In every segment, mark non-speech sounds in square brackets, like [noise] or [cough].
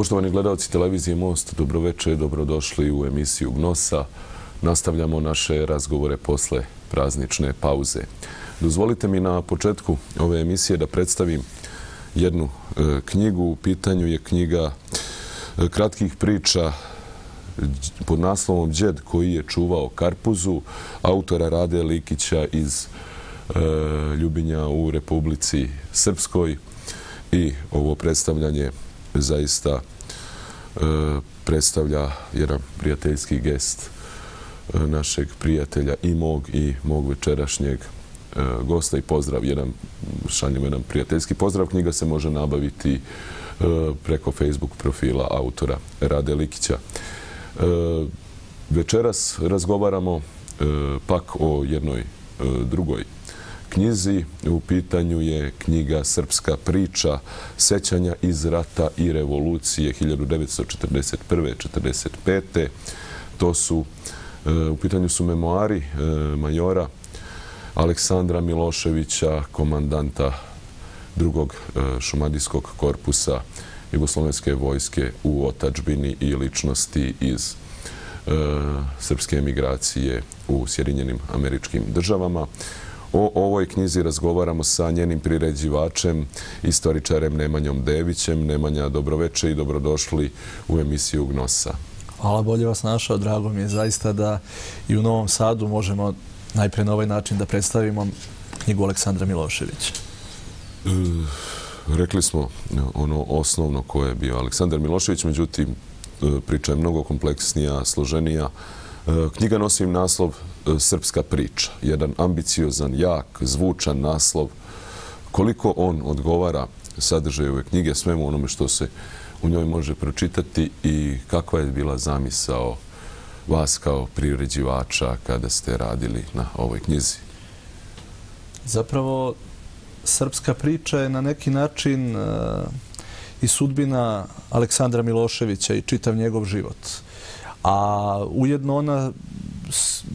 Poštovani gledalci televizije Most, dobroveče, dobrodošli u emisiju Gnosa. Nastavljamo naše razgovore posle praznične pauze. Dozvolite mi na početku ove emisije da predstavim jednu e, knjigu. U pitanju je knjiga e, kratkih priča pod naslovom Đed koji je čuvao Karpuzu, autora Rade Likića iz e, Ljubinja u Republici Srpskoj. I ovo predstavljanje zaista e, predstavlja jedan prijateljski gest e, našeg prijatelja i mog i mog večerašnjeg e, gosta i pozdrav. Jedan, šaljem jedan prijateljski pozdrav. Knjiga se može nabaviti preko Facebook profila autora Rade Likića. Večeras razgovaramo pak o jednoj drugoj knjizi. U pitanju je knjiga Srpska priča sećanja iz rata i revolucije 1941-1945. To su, e, u pitanju su memoari e, majora Aleksandra Miloševića, komandanta drugog e, šumadijskog korpusa Jugoslovenske vojske u otačbini i ličnosti iz srpske emigracije u Sjedinjenim američkim državama. O ovoj knjizi razgovaramo sa njenim priređivačem, istoričarem Nemanjom Devićem. Nemanja, dobroveče i dobrodošli u emisiju Gnosa. Hvala, bolje vas našao. Drago mi je zaista da i u Novom Sadu možemo najprije na ovaj način da predstavimo knjigu Aleksandra Miloševića. E, rekli smo ono osnovno koje je bio Aleksandar Milošević, međutim e, priča je mnogo kompleksnija, složenija. Knjiga nosi im naslov E, srpska priča. Jedan ambiciozan, jak, zvučan naslov. Koliko on odgovara sadržaju ove knjige, svemu onome što se u njoj može pročitati i kakva je bila zamisao vas kao priređivača kada ste radili na ovoj knjizi? Zapravo, srpska priča je na neki način e, i sudbina Aleksandra Miloševića i čitav njegov život. A ujedno ona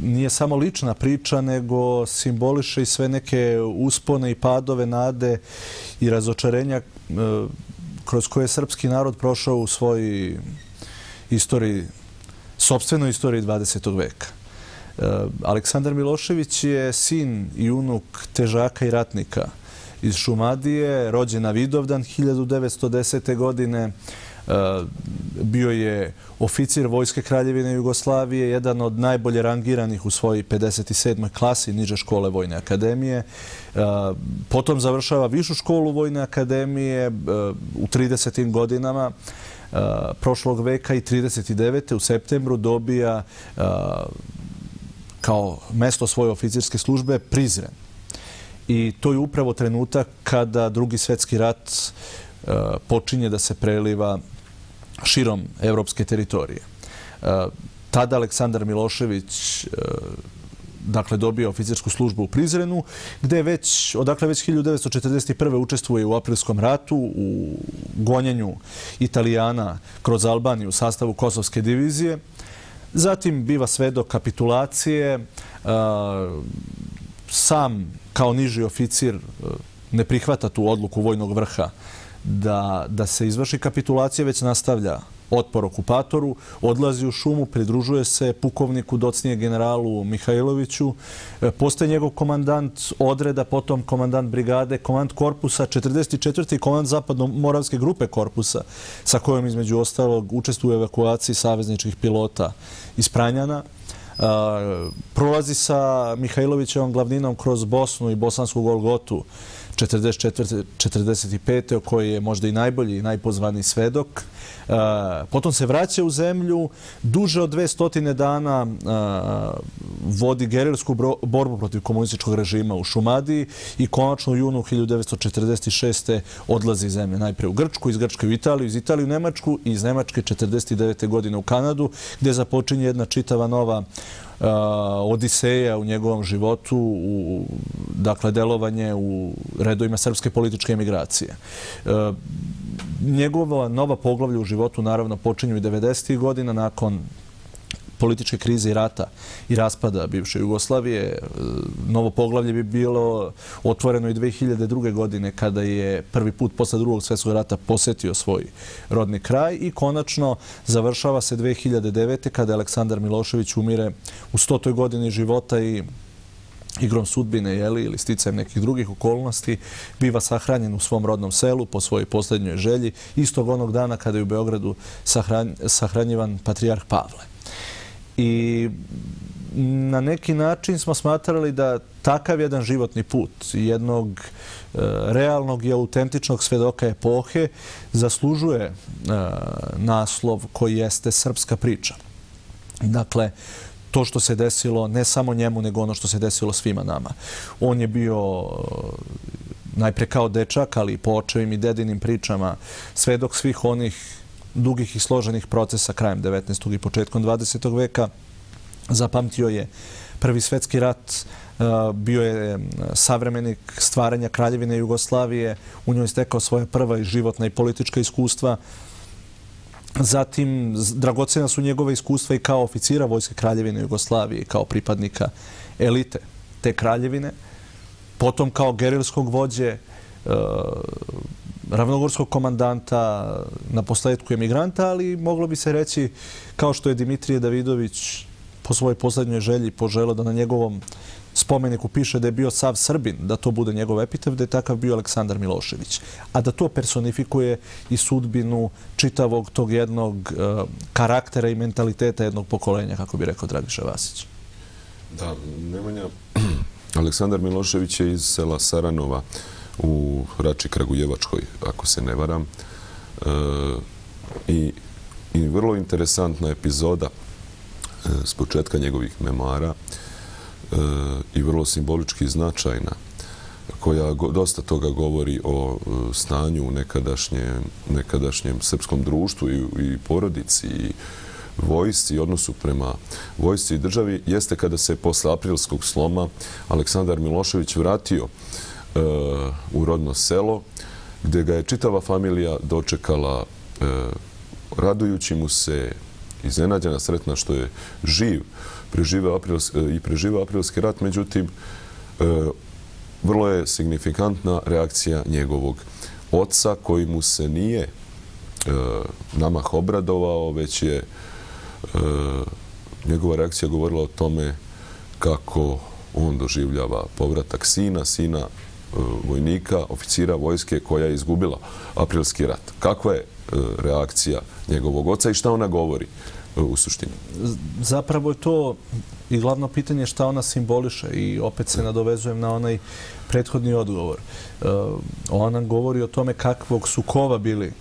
nije samo lična priča, nego simboliše i sve neke uspone i padove, nade i razočarenja e, kroz koje je srpski narod prošao u svojoj istoriji sobstvenoj istoriji 20. veka. E, Aleksandar Milošević je sin i unuk težaka i ratnika iz Šumadije, rođen na Vidovdan 1910. godine. Eh, bio je oficir Vojske kraljevine Jugoslavije, jedan od najbolje rangiranih u svojoj 57. klasi Niže škole Vojne akademije. Eh, potom završava Višu školu Vojne akademije eh, u 30. godinama. Prošlog veka i 39. u septembru dobija kao mesto svoje oficirske službe Prizren. I to je upravo trenutak kada drugi svetski rat počinje da se preliva širom evropske teritorije. E, Tada Aleksandar Milošević e, dakle, dobio oficirsku službu u Prizrenu, gde već, odakle već 1941. učestvuje u aprilskom ratu, u gonjenju Italijana kroz Albaniju u sastavu Kosovske divizije. Zatim biva sve do kapitulacije. E, sam, kao niži oficir, ne prihvata tu odluku vojnog vrha da, da se izvrši kapitulacija, već nastavlja otpor okupatoru, odlazi u šumu, pridružuje se pukovniku, docnije generalu Mihajloviću, e, postaje njegov komandant odreda, potom komandant brigade, komand korpusa, 44. komand zapadno-moravske grupe korpusa, sa kojom između ostalog učestvuje u evakuaciji savezničkih pilota iz Pranjana. E, prolazi sa Mihajlovićevom glavninom kroz Bosnu i Bosansku Golgotu, 44-45. koji je možda i najbolji i najpozvani svedok. E, potom se vraća u zemlju, duže od 200 dana e, vodi gerilsku borbu protiv komunističkog režima u Šumadiji i konačno u junu 1946. odlazi iz zemlje Najpre u Grčku, iz Grčke u Italiju, iz Italiju u Nemačku i iz Nemačke 1949. godine u Kanadu, gdje započinje jedna čitava nova Uh, odiseja u njegovom životu, u, dakle, delovanje u redovima srpske političke emigracije. Uh, njegova nova poglavlja u životu naravno počinju i 90. godina nakon političke krize i rata i raspada bivše Jugoslavije. E, novo poglavlje bi bilo otvoreno i 2002. godine kada je prvi put posle drugog svjetskog rata posetio svoj rodni kraj i konačno završava se 2009. kada je Aleksandar Milošević umire u stotoj godini života i igrom sudbine jeli, ili sticajem nekih drugih okolnosti, biva sahranjen u svom rodnom selu po svojoj posljednjoj želji, istog onog dana kada je u Beogradu sahranjivan patrijarh Pavle. I na neki način smo smatrali da takav jedan životni put jednog e, realnog i autentičnog svedoka epohe zaslužuje e, naslov koji jeste srpska priča. Dakle, to što se desilo ne samo njemu, nego ono što se desilo svima nama. On je bio e, najpre kao dečak, ali po očevim i dedinim pričama, svedok svih onih dugih i složenih procesa krajem 19. i početkom 20. veka. Zapamtio je prvi svetski rat, e, bio je e, savremenik stvaranja Kraljevine Jugoslavije, u njoj stekao svoje prva i životna i politička iskustva, Zatim, dragocena su njegove iskustva i kao oficira Vojske kraljevine Jugoslavije, kao pripadnika elite te kraljevine. Potom kao gerilskog vođe, e, ravnogorskog komandanta, na posledku emigranta, ali moglo bi se reći kao što je Dimitrije Davidović po svojoj poslednjoj želji poželao da na njegovom spomeniku piše da je bio sav Srbin, da to bude njegov epitav, da je takav bio Aleksandar Milošević. A da to personifikuje i sudbinu čitavog tog jednog eh, karaktera i mentaliteta jednog pokolenja, kako bi rekao Dragiša Vasić. Da, Nemanja, [clears throat] Aleksandar Milošević je iz sela Saranova u Rači Kragujevačkoj, ako se ne varam. E, i, I vrlo interesantna epizoda e, s početka njegovih memoara e, i vrlo simbolički značajna, koja dosta toga govori o e, stanju u nekadašnjem srpskom društvu i porodici i vojsci i odnosu prema vojsci i državi, jeste kada se posle aprilskog sloma Aleksandar Milošević vratio e, u rodno selo, gdje ga je čitava familija dočekala e, radujući mu se iznenađena, sretna što je živ, preživao e, i preživao aprilski rat, međutim, e, vrlo je signifikantna reakcija njegovog oca koji mu se nije namah obradovao, već je njegova reakcija govorila o tome kako on doživljava povratak sina, sina Eh, vojnika, oficira vojske koja je izgubila aprilski rat. Kakva je eh, reakcija njegovog oca i šta ona govori? Eh, u suštini. Zapravo je to i glavno pitanje šta ona simboliše i opet se nadovezujem na onaj prethodni odgovor. Ona govori o tome kakvog su kova bili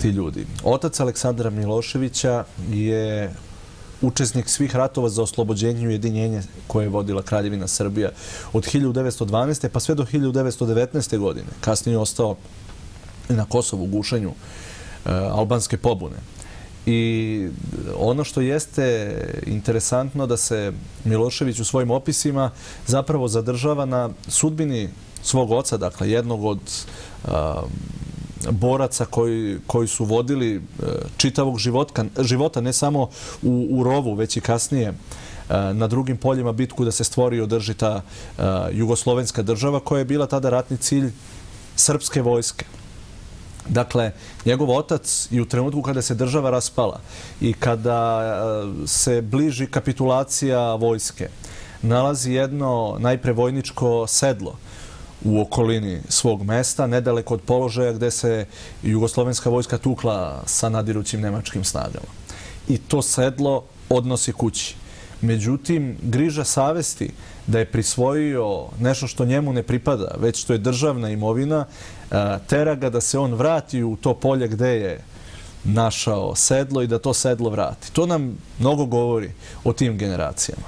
ti ljudi. Otac Aleksandra Miloševića je učesnik svih ratova za oslobođenje i ujedinjenje koje je vodila Kraljevina Srbija od 1912. pa sve do 1919. godine. Kasnije je ostao na Kosovu u gušenju e, albanske pobune. I ono što jeste interesantno da se Milošević u svojim opisima zapravo zadržava na sudbini svog oca, dakle jednog od boraca koji, koji su vodili e, čitavog životka, života, ne samo u, u rovu, već i kasnije e, na drugim poljima bitku da se stvori i održi ta e, jugoslovenska država koja je bila tada ratni cilj srpske vojske. Dakle, njegov otac i u trenutku kada se država raspala i kada se bliži kapitulacija vojske, nalazi jedno najprevojničko sedlo u okolini svog mesta, nedaleko od položaja gde se jugoslovenska vojska tukla sa nadirućim nemačkim snagama. I to sedlo odnosi kući. Međutim, griža savesti da je prisvojio nešto što njemu ne pripada, već što je državna imovina, e, tera ga da se on vrati u to polje gde je našao sedlo i da to sedlo vrati. To nam mnogo govori o tim generacijama.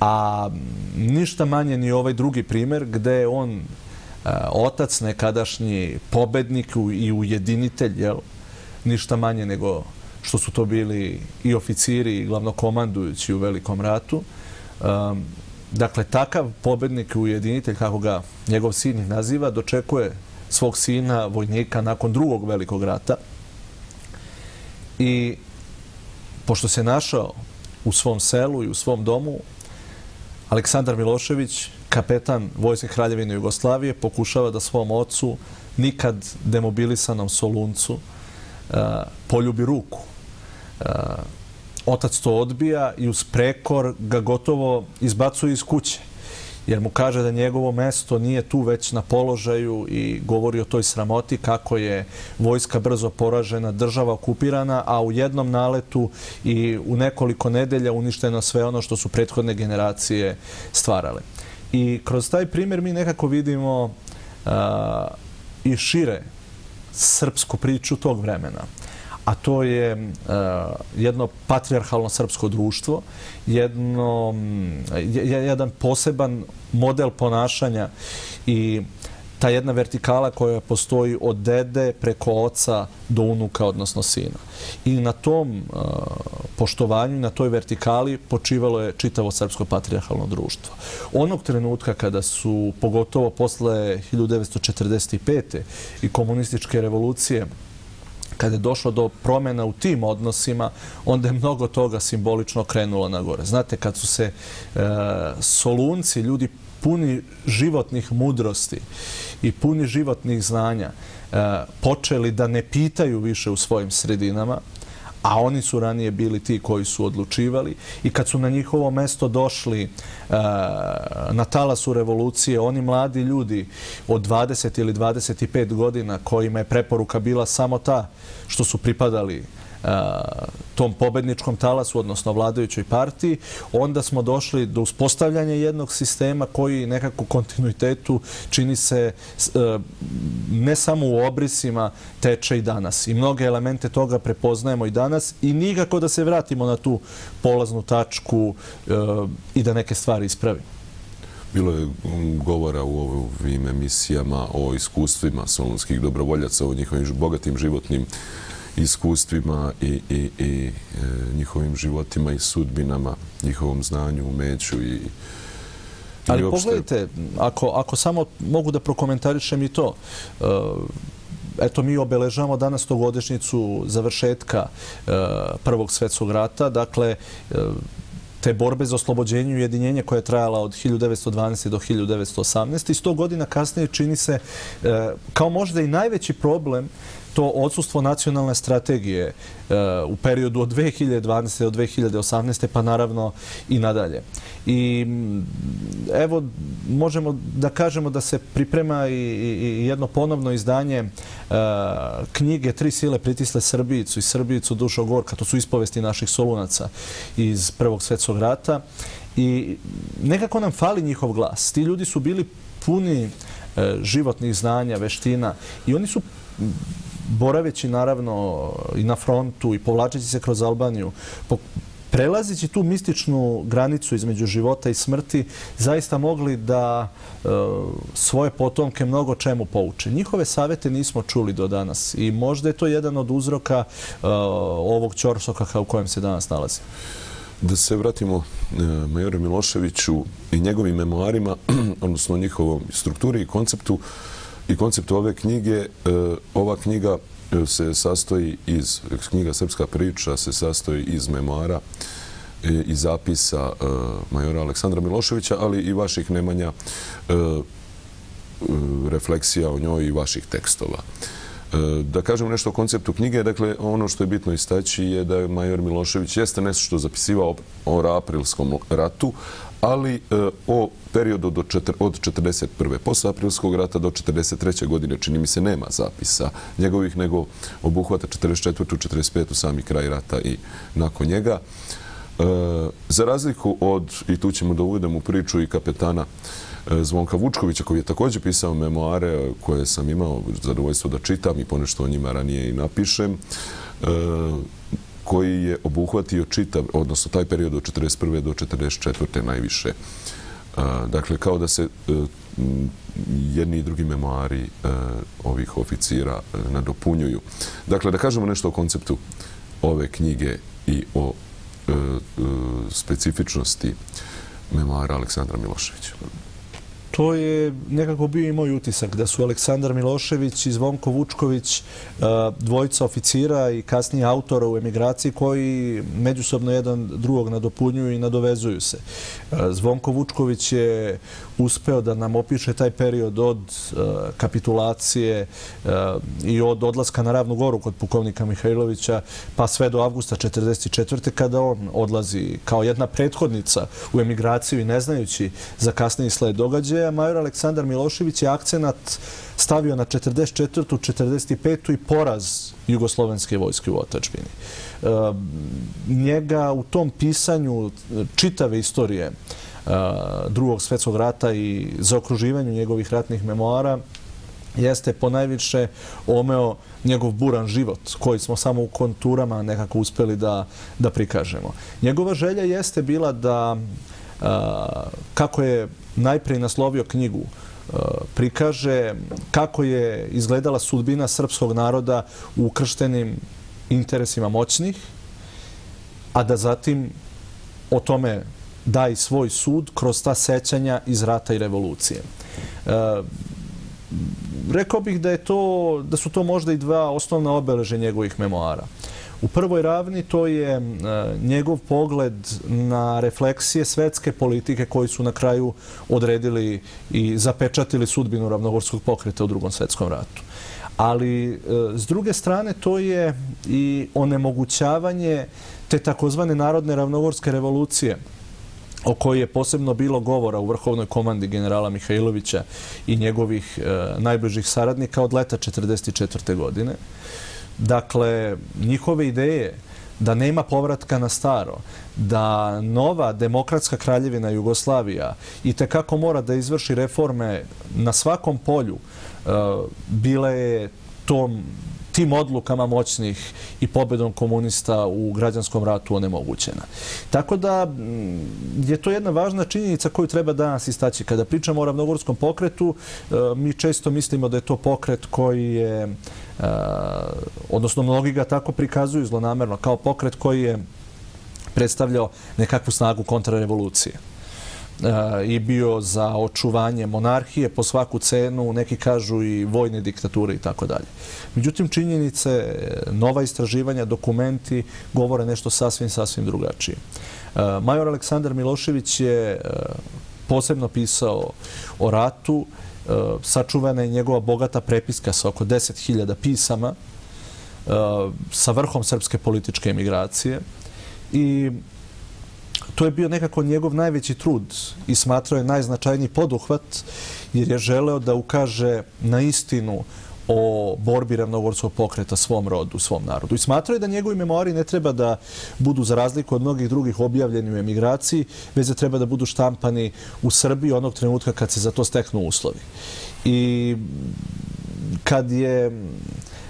A ništa manje ni ovaj drugi primer gde on Eh, otac nekadašnji pobednik i ujedinitelj, jel? ništa manje nego što su to bili i oficiri i glavnokomandujući u Velikom ratu. Um, dakle, takav pobednik i ujedinitelj, kako ga njegov sin naziva, dočekuje svog sina, vojnika, nakon drugog Velikog rata. I pošto se našao u svom selu i u svom domu. Aleksandar Milošević, kapetan Vojske Kraljevine Jugoslavije, pokušava da svom ocu, nikad demobilisanom Soluncu, e, poljubi ruku. E, otac to odbija i uz prekor ga gotovo izbacuje iz kuće jer mu kaže da njegovo mesto nije tu već na položaju i govori o toj sramoti kako je vojska brzo poražena, država okupirana, a u jednom naletu i u nekoliko nedelja uništeno sve ono što su prethodne generacije stvarale. I kroz taj primjer mi nekako vidimo uh, i šire srpsku priču tog vremena. A to je uh, jedno patrijarhalno srpsko društvo, jedno, mm, jedan poseban model ponašanja i ta jedna vertikala koja postoji od dede preko oca do unuka, odnosno sina. I na tom uh, poštovanju, na toj vertikali počivalo je čitavo srpsko patrijarhalno društvo. Onog trenutka kada su, pogotovo posle 1945. i komunističke revolucije, kada je došlo do promjena u tim odnosima, onda je mnogo toga simbolično krenulo na gore. Znate, kad su se e, solunci, ljudi puni životnih mudrosti i puni životnih znanja, e, počeli da ne pitaju više u svojim sredinama, a oni su ranije bili ti koji su odlučivali. I kad su na njihovo mesto došli e, na talasu revolucije, oni mladi ljudi od 20 ili 25 godina kojima je preporuka bila samo ta što su pripadali tom pobedničkom talasu, odnosno vladajućoj partiji, onda smo došli do uspostavljanja jednog sistema koji nekako kontinuitetu čini se ne samo u obrisima teče i danas. I mnoge elemente toga prepoznajemo i danas i nikako da se vratimo na tu polaznu tačku i da neke stvari ispravimo. Bilo je um, govora u ovim emisijama o iskustvima solunskih dobrovoljaca, o njihovim bogatim životnim iskustvima i, i, i e, njihovim životima i sudbinama, njihovom znanju, umeću i Ali uopšte... pogledajte, ako, ako samo mogu da prokomentarišem i to, e, eto mi obeležavamo danas to godišnicu završetka e, Prvog svetskog rata, dakle, e, te borbe za oslobođenje i ujedinjenje koja je trajala od 1912. do 1918. I sto godina kasnije čini se e, kao možda i najveći problem to odsustvo nacionalne strategije e, u periodu od 2012. do 2018. pa naravno i nadalje. I evo, možemo da kažemo da se priprema i jedno ponovno izdanje e, knjige Tri sile pritisle Srbijicu i Srbijicu dušo Gorka. To su ispovesti naših solunaca iz Prvog svjetskog rata. I nekako nam fali njihov glas. Ti ljudi su bili puni e, životnih znanja, veština i oni su boraveći naravno i na frontu i povlačeći se kroz Albaniju, prelazići tu mističnu granicu između života i smrti, zaista mogli da e, svoje potomke mnogo čemu pouče. Njihove savete nismo čuli do danas i možda je to jedan od uzroka e, ovog ćorsoka u kojem se danas nalazi. Da se vratimo e, Majoru Miloševiću i njegovim memoarima, [clears throat] odnosno njihovom strukturi i konceptu, I koncept ove knjige, e, ova knjiga e, se sastoji iz, knjiga Srpska priča se sastoji iz memoara e, i zapisa majora Aleksandra Miloševića, ali i vaših nemanja refleksija o njoj i vaših tekstova. E, da kažem nešto o konceptu knjige, dakle, ono što je bitno istaći je da major Milošević jeste nešto što zapisivao o aprilskom ratu, ali e, o periodu do od 1941. posle aprilskog rata do 1943. godine čini mi se nema zapisa njegovih, nego obuhvata 1944. 1945. sami kraj rata i nakon njega. E, za razliku od, i tu ćemo da uvedemo u priču i kapetana e, E, Zvonka Vučkovića, koji je također pisao memoare e, koje sam imao zadovoljstvo da čitam i ponešto o njima ranije i napišem, e, koji je obuhvatio čitav, odnosno taj period od 1941. do 1944. najviše. Dakle, kao da se jedni i drugi memoari ovih oficira nadopunjuju. Dakle, da kažemo nešto o konceptu ove knjige i o specifičnosti memoara Aleksandra Miloševića. To je nekako bio i moj utisak da su Aleksandar Milošević i Zvonko Vučković e, dvojica oficira i kasnije autora u emigraciji koji međusobno jedan drugog nadopunjuju i nadovezuju se. E, Zvonko Vučković je uspeo da nam opiše taj period od e, kapitulacije e, i od odlaska na Ravnu goru kod pukovnika Mihajlovića pa sve do avgusta 1944. kada on odlazi kao jedna prethodnica u emigraciju i ne znajući za kasniji sled događaja major Aleksandar Milošević je akcenat stavio na 44. 45. i poraz Jugoslovenske vojske u otačbini. E, njega u tom pisanju čitave istorije drugog svetskog rata i zaokruživanju njegovih ratnih memoara jeste po najviše omeo njegov buran život koji smo samo u konturama nekako uspeli da, da prikažemo. Njegova želja jeste bila da kako je najprej naslovio knjigu, prikaže kako je izgledala sudbina srpskog naroda u krštenim interesima moćnih, a da zatim o tome daj svoj sud kroz ta sećanja iz rata i revolucije. E, rekao bih da, je to, da su to možda i dva osnovna obeleže njegovih memoara. U prvoj ravni to je e, njegov pogled na refleksije svetske politike koji su na kraju odredili i zapečatili sudbinu ravnogorskog pokreta u drugom svetskom ratu. Ali, e, s druge strane, to je i onemogućavanje te takozvane narodne ravnogorske revolucije, o kojoj je posebno bilo govora u vrhovnoj komandi generala Mihajlovića i njegovih e, najbližih saradnika od leta 1944. godine. Dakle, njihove ideje da nema povratka na staro, da nova demokratska kraljevina Jugoslavija i tekako mora da izvrši reforme na svakom polju, e, bile je tom tim odlukama moćnih i pobedom komunista u građanskom ratu onemogućena. Tako da mm, je to jedna važna činjenica koju treba danas istaći. Kada pričamo o ravnogorskom pokretu, e, mi često mislimo da je to pokret koji je, e, odnosno mnogi ga tako prikazuju zlonamerno, kao pokret koji je predstavljao nekakvu snagu kontrarevolucije E, i bio za očuvanje monarhije po svaku cenu, neki kažu i vojne diktature i tako dalje. Međutim, činjenice, nova istraživanja, dokumenti govore nešto sasvim, sasvim drugačije. E, major Aleksandar Milošević je e, posebno pisao o ratu, sačuvana je njegova bogata prepiska sa oko 10.000 pisama sa vrhom srpske političke emigracije i to je bio nekako njegov najveći trud i smatrao je najznačajniji poduhvat jer je želeo da ukaže na istinu o borbi ravnogorskog pokreta svom rodu, svom narodu. I smatrao je da njegovi memori ne treba da budu za razliku od mnogih drugih objavljeni u emigraciji, već da treba da budu štampani u Srbiji onog trenutka kad se za to steknu uslovi. I kad je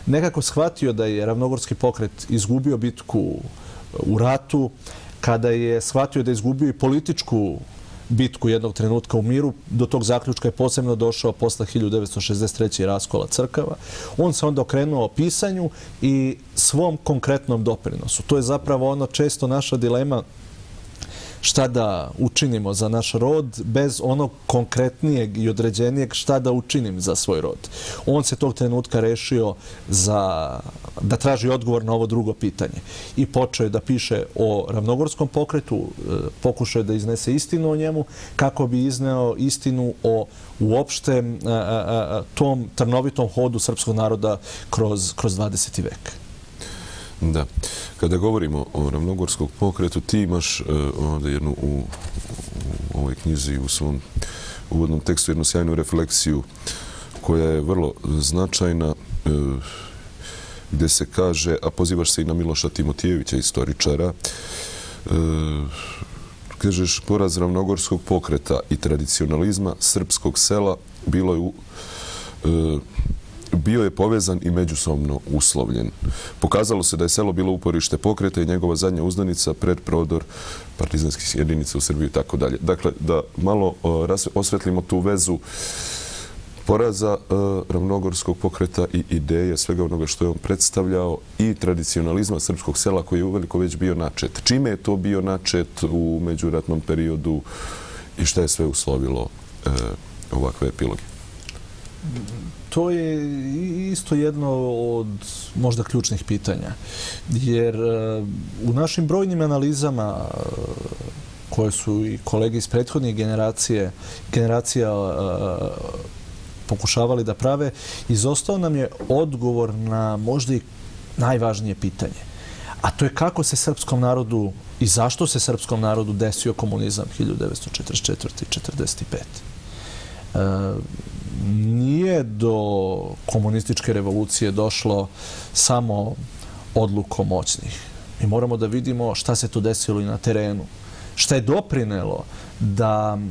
nekako shvatio da je ravnogorski pokret izgubio bitku u ratu, kada je shvatio da je izgubio i političku bitku jednog trenutka u miru, do tog zaključka je posebno došao posle 1963. raskola crkava. On se onda okrenuo pisanju i svom konkretnom doprinosu. To je zapravo ono često naša dilema šta da učinimo za naš rod bez onog konkretnijeg i određenijeg šta da učinim za svoj rod. On se tog trenutka rešio za, da traži odgovor na ovo drugo pitanje. I počeo je da piše o ravnogorskom pokretu, e, pokušao je da iznese istinu o njemu, kako bi izneo istinu o uopšte e, e, tom trnovitom hodu srpskog naroda kroz, kroz 20. vek. Da. Kada govorimo o ravnogorskom pokretu, ti imaš ovdje jednu u, u ovoj knjizi, u svom uvodnom tekstu, jednu sjajnu refleksiju koja je vrlo značajna, e, gdje se kaže, a pozivaš se i na Miloša Timotijevića, istoričara, e, kažeš, poraz ravnogorskog pokreta i tradicionalizma srpskog sela bilo je u, e, bio je povezan i međusobno uslovljen. Pokazalo se da je selo bilo uporište pokreta i njegova zadnja uzdanica pred prodor partizanskih jedinica u Srbiji i tako dalje. Dakle, da malo e, osvetlimo tu vezu poraza e, ravnogorskog pokreta i ideje svega onoga što je on predstavljao i tradicionalizma srpskog sela koji je uveliko već bio načet. Čime je to bio načet u međuratnom periodu i šta je sve uslovilo e, ovakve epiloge? To je isto jedno od možda ključnih pitanja. Jer e, u našim brojnim analizama e, koje su i kolege iz prethodnih generacije, generacija e, pokušavali da prave, izostao nam je odgovor na možda i najvažnije pitanje. A to je kako se srpskom narodu i zašto se srpskom narodu desio komunizam 1944. i 1945 nije do komunističke revolucije došlo samo odlukom moćnih. Mi moramo da vidimo šta se tu desilo i na terenu. Šta je doprinelo da mm,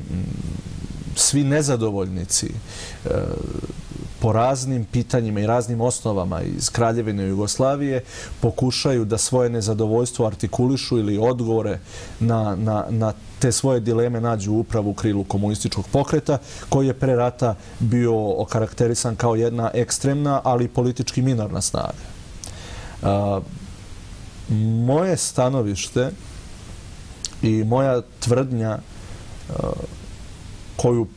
svi nezadovoljnici e, po raznim pitanjima i raznim osnovama iz Kraljevine Jugoslavije pokušaju da svoje nezadovoljstvo artikulišu ili odgovore na, na, na te svoje dileme nađu upravo u krilu komunističkog pokreta, koji je pre rata bio okarakterisan kao jedna ekstremna, ali politički minorna snaga. Moje stanovište i moja tvrdnja koju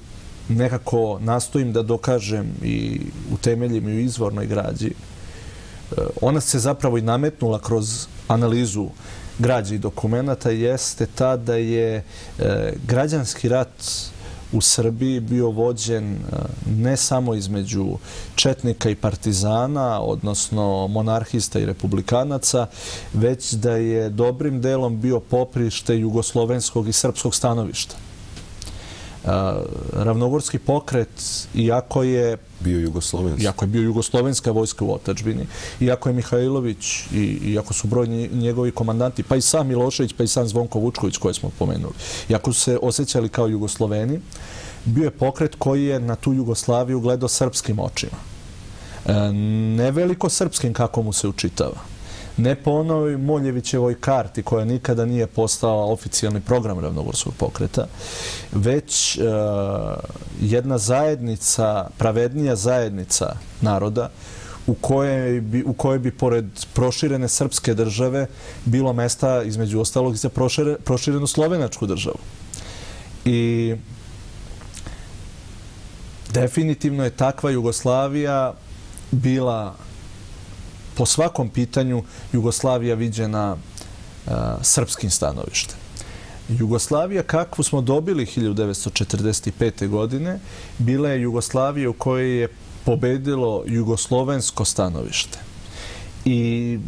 nekako nastojim da dokažem i u i u izvornoj građi, e, ona se zapravo i nametnula kroz analizu građe i dokumenta jeste ta da je e, građanski rat u Srbiji bio vođen e, ne samo između četnika i partizana, odnosno monarhista i republikanaca, već da je dobrim delom bio poprište jugoslovenskog i srpskog stanovišta. Ravnogorski pokret, iako je bio jugoslovenski. Iako je bio jugoslovenska vojska u otačbini, iako je Mihajlović i iako su brojni njegovi komandanti, pa i sam Milošević, pa i sam Zvonko Vučković koje smo pomenuli, iako su se osjećali kao jugosloveni, bio je pokret koji je na tu Jugoslaviju gledao srpskim očima. E, ne veliko srpskim kako mu se učitava ne po onoj Moljevićevoj karti koja nikada nije postala oficijalni program ravnogorskog pokreta, već e, jedna zajednica, pravednija zajednica naroda u kojoj bi, u kojoj bi pored proširene srpske države bilo mesta između ostalog i za prošire, proširenu slovenačku državu. I definitivno je takva Jugoslavija bila po svakom pitanju Jugoslavija viđena e, srpskim stanovištem. Jugoslavija kakvu smo dobili 1945. godine bila je Jugoslavija u kojoj je pobedilo jugoslovensko stanovište. I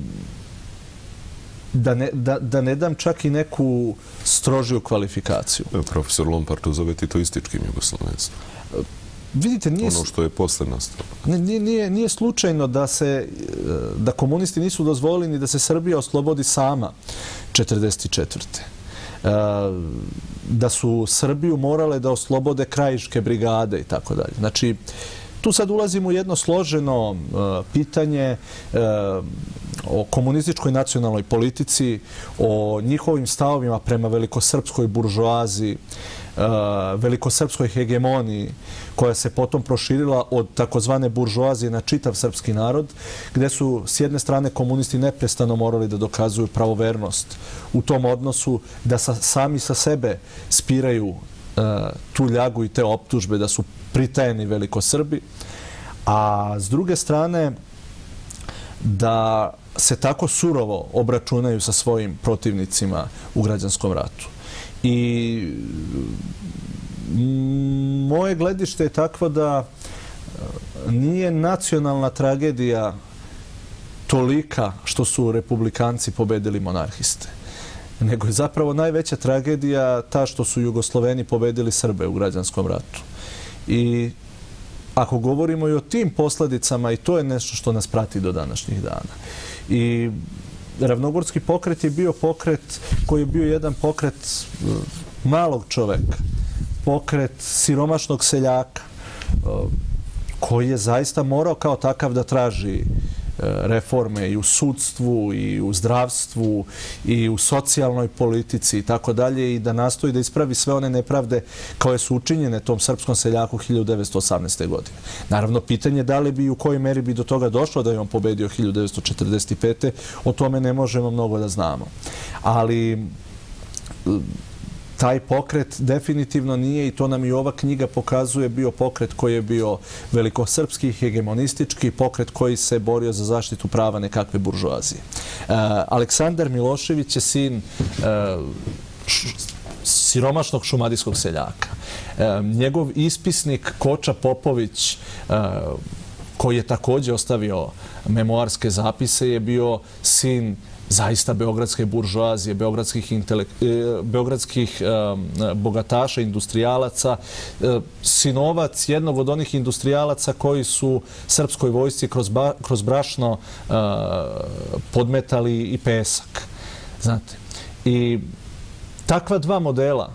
da ne, da, da ne dam čak i neku strožiju kvalifikaciju. Profesor Lompar to zove titoističkim jugoslovenstvom. Vidite, nije... Ono što je posle nastalo. Nije, nije, nije slučajno da se, da komunisti nisu dozvolili ni da se Srbija oslobodi sama 1944. E, da su Srbiju morale da oslobode krajiške brigade i tako dalje. Znači, tu sad ulazimo u jedno složeno e, pitanje e, o komunističkoj nacionalnoj politici, o njihovim stavovima prema velikosrpskoj buržoaziji, Uh, velikosrpskoj hegemoniji koja se potom proširila od takozvane buržoazije na čitav srpski narod, gde su s jedne strane komunisti neprestano morali da dokazuju pravovernost u tom odnosu, da sa, sami sa sebe spiraju uh, tu ljagu i te optužbe da su pritajeni velikosrbi, a s druge strane da se tako surovo obračunaju sa svojim protivnicima u građanskom ratu. I moje gledište je takvo da e, nije nacionalna tragedija tolika što su republikanci pobedili monarhiste. Nego je zapravo najveća tragedija ta što su Jugosloveni pobedili Srbe u građanskom ratu. I ako govorimo i o tim posledicama, i to je nešto što nas prati do današnjih dana. I ravnogorski pokret je bio pokret koji je bio jedan pokret e, malog čoveka, pokret siromašnog seljaka, koji je zaista morao kao takav da traži e, reforme i u sudstvu i u zdravstvu i u socijalnoj politici i tako dalje i da nastoji da ispravi sve one nepravde koje su učinjene tom srpskom seljaku 1918. godine. Naravno, pitanje je da li bi u kojoj meri bi do toga došlo da je on pobedio 1945. O tome ne možemo mnogo da znamo. Ali taj pokret definitivno nije i to nam i ova knjiga pokazuje bio pokret koji je bio velikosrpski, hegemonistički, pokret koji se borio za zaštitu prava nekakve buržuazije. E, Aleksandar Milošević je sin e, siromašnog šumadijskog seljaka. E, njegov ispisnik Koča Popović, koji je također ostavio memoarske zapise, je bio sin zaista beogradske buržoazije, beogradskih, intelek, e, beogradskih bogataša, industrijalaca, e, sinovac jednog od onih industrijalaca koji su srpskoj vojsci kroz, kroz brašno e, podmetali i pesak. Znate. I takva dva modela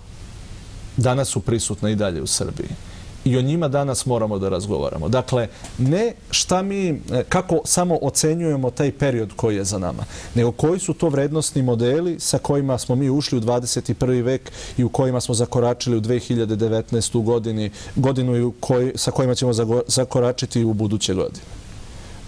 danas su prisutna i dalje u Srbiji i o njima danas moramo da razgovaramo. Dakle, ne šta mi, e, kako samo ocenjujemo taj period koji je za nama, nego koji su to vrednostni modeli sa kojima smo mi ušli u 21. vek i u kojima smo zakoračili u 2019. godini, godinu i koj, sa kojima ćemo zakoračiti u buduće godine.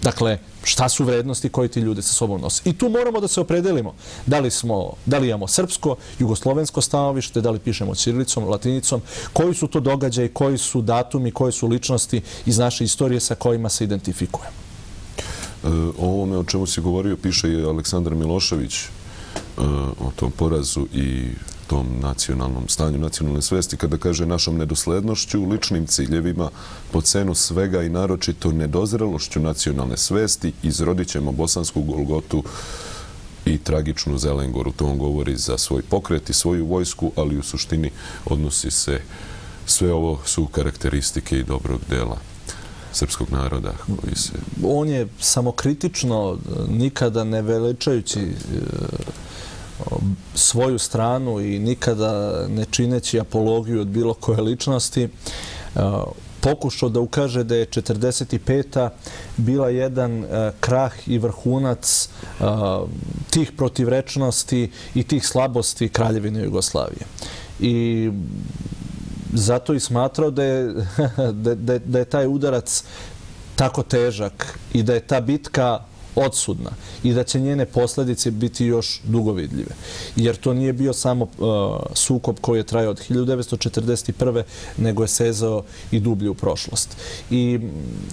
Dakle, šta su vrednosti koje ti ljudi sa sobom nose. I tu moramo da se opredelimo. Da li, smo, da li imamo srpsko, jugoslovensko stanovište, da li pišemo cirilicom, latinicom, koji su to događaje, koji su datumi, koje su ličnosti iz naše istorije sa kojima se identifikujemo. E, o ovome o čemu si govorio piše i Aleksandar Milošević e, o tom porazu i tom nacionalnom stanju, nacionalne svesti, kada kaže našom nedoslednošću, ličnim ciljevima, po cenu svega i naročito nedozrelošću nacionalne svesti, izrodit ćemo bosansku Golgotu i tragičnu Zelengoru. To on govori za svoj pokret i svoju vojsku, ali u suštini odnosi se sve ovo su karakteristike i dobrog dela srpskog naroda koji se... On je samokritično, nikada ne veličajući e, svoju stranu i nikada ne čineći apologiju od bilo koje ličnosti, e, pokušao da ukaže da je 45. bila jedan e, krah i vrhunac e, tih protivrečnosti i tih slabosti Kraljevine Jugoslavije. I zato i smatrao da je, [laughs] da, da, da je taj udarac tako težak i da je ta bitka odsudna i da će njene posljedice biti još dugovidljive. Jer to nije bio samo uh, sukob koji je trajao od 1941. nego je sezao i dublje u prošlost. I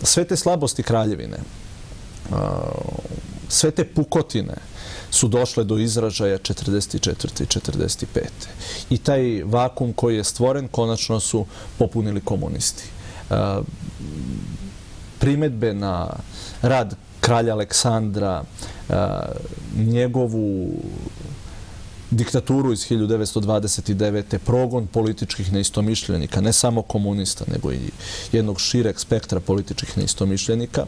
sve te slabosti kraljevine, uh, sve te pukotine su došle do izražaja 44. i 45. I taj vakum koji je stvoren konačno su popunili komunisti. E, uh, primetbe na rad kralja Aleksandra, eh, njegovu diktaturu iz 1929. progon političkih neistomišljenika, ne samo komunista, nego i jednog šireg spektra političkih neistomišljenika,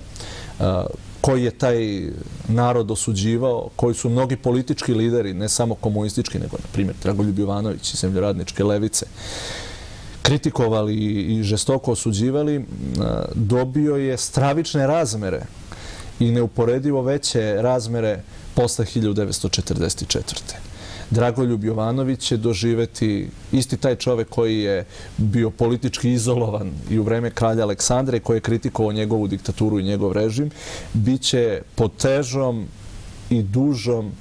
eh, koji je taj narod osuđivao, koji su mnogi politički lideri, ne samo komunistički, nego, na primjer, Dragoljub Jovanović i zemljoradničke levice, kritikovali i žestoko osuđivali, eh, dobio je stravične razmere i neuporedivo veće razmere posle 1944. Dragoljub Jovanović će doživeti isti taj čovek koji je bio politički izolovan i u vreme kralja Aleksandre koji je kritikovao njegovu diktaturu i njegov režim, bit će pod težom i dužom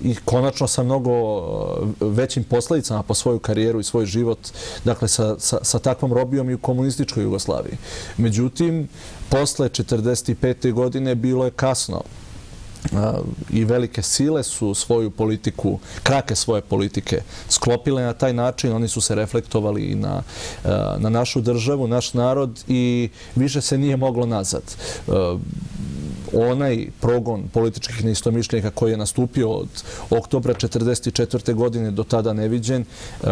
i konačno sa mnogo e, većim posledicama po svoju karijeru i svoj život, dakle sa, sa, sa takvom robijom i u komunističkoj Jugoslaviji. Međutim, posle 1945. godine bilo je kasno e, i velike sile su svoju politiku, krake svoje politike sklopile na taj način. Oni su se reflektovali i na, e, na našu državu, naš narod i više se nije moglo nazad onaj progon političkih neistomišljenika koji je nastupio od oktobra 1944. godine do tada neviđen, e,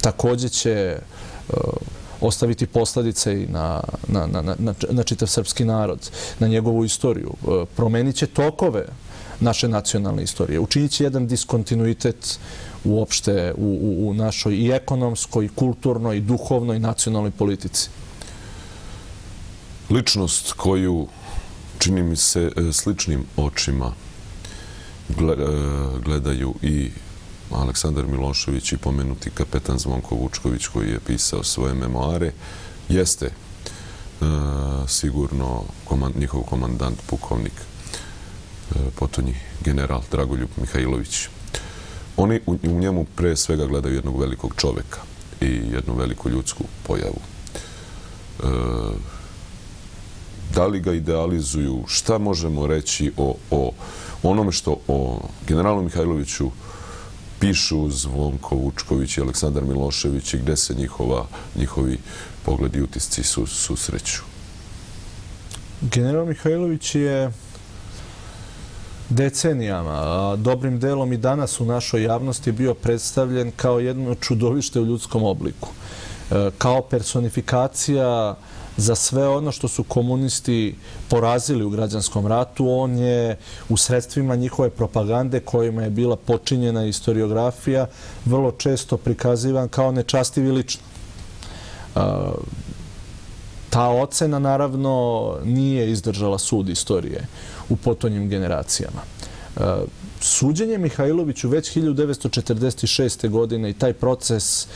također će e, ostaviti posledice i na, na, na, na, na čitav srpski narod, na njegovu istoriju. E, promenit će tokove naše nacionalne istorije. Učinit će jedan diskontinuitet uopšte u, u, u našoj i ekonomskoj, i kulturnoj, i duhovnoj, i nacionalnoj politici. Ličnost koju čini mi se e, sličnim očima e, gledaju i Aleksandar Milošević i pomenuti kapetan Zvonko Vučković koji je pisao svoje memoare, jeste e, sigurno njihov komandant, pukovnik, e, potonji general Dragoljub Mihajlović. oni u njemu pre svega gledaju jednog velikog čoveka i jednu veliku ljudsku pojavu. E, da li ga idealizuju? Šta možemo reći o, o onome što o generalu Mihajloviću pišu Zvonko Vučković i Aleksandar Milošević i gde se njihova, njihovi pogledi i utisci su, susreću? General Mihajlović je decenijama, a dobrim delom i danas u našoj javnosti bio predstavljen kao jedno čudovište u ljudskom obliku. E, kao personifikacija za sve ono što su komunisti porazili u građanskom ratu, on je u sredstvima njihove propagande kojima je bila počinjena historiografija vrlo često prikazivan kao nečastivi lično. Ta ocena naravno nije izdržala sud istorije u potonjim generacijama. Suđenje Mihajloviću već 1946. godine i taj proces e,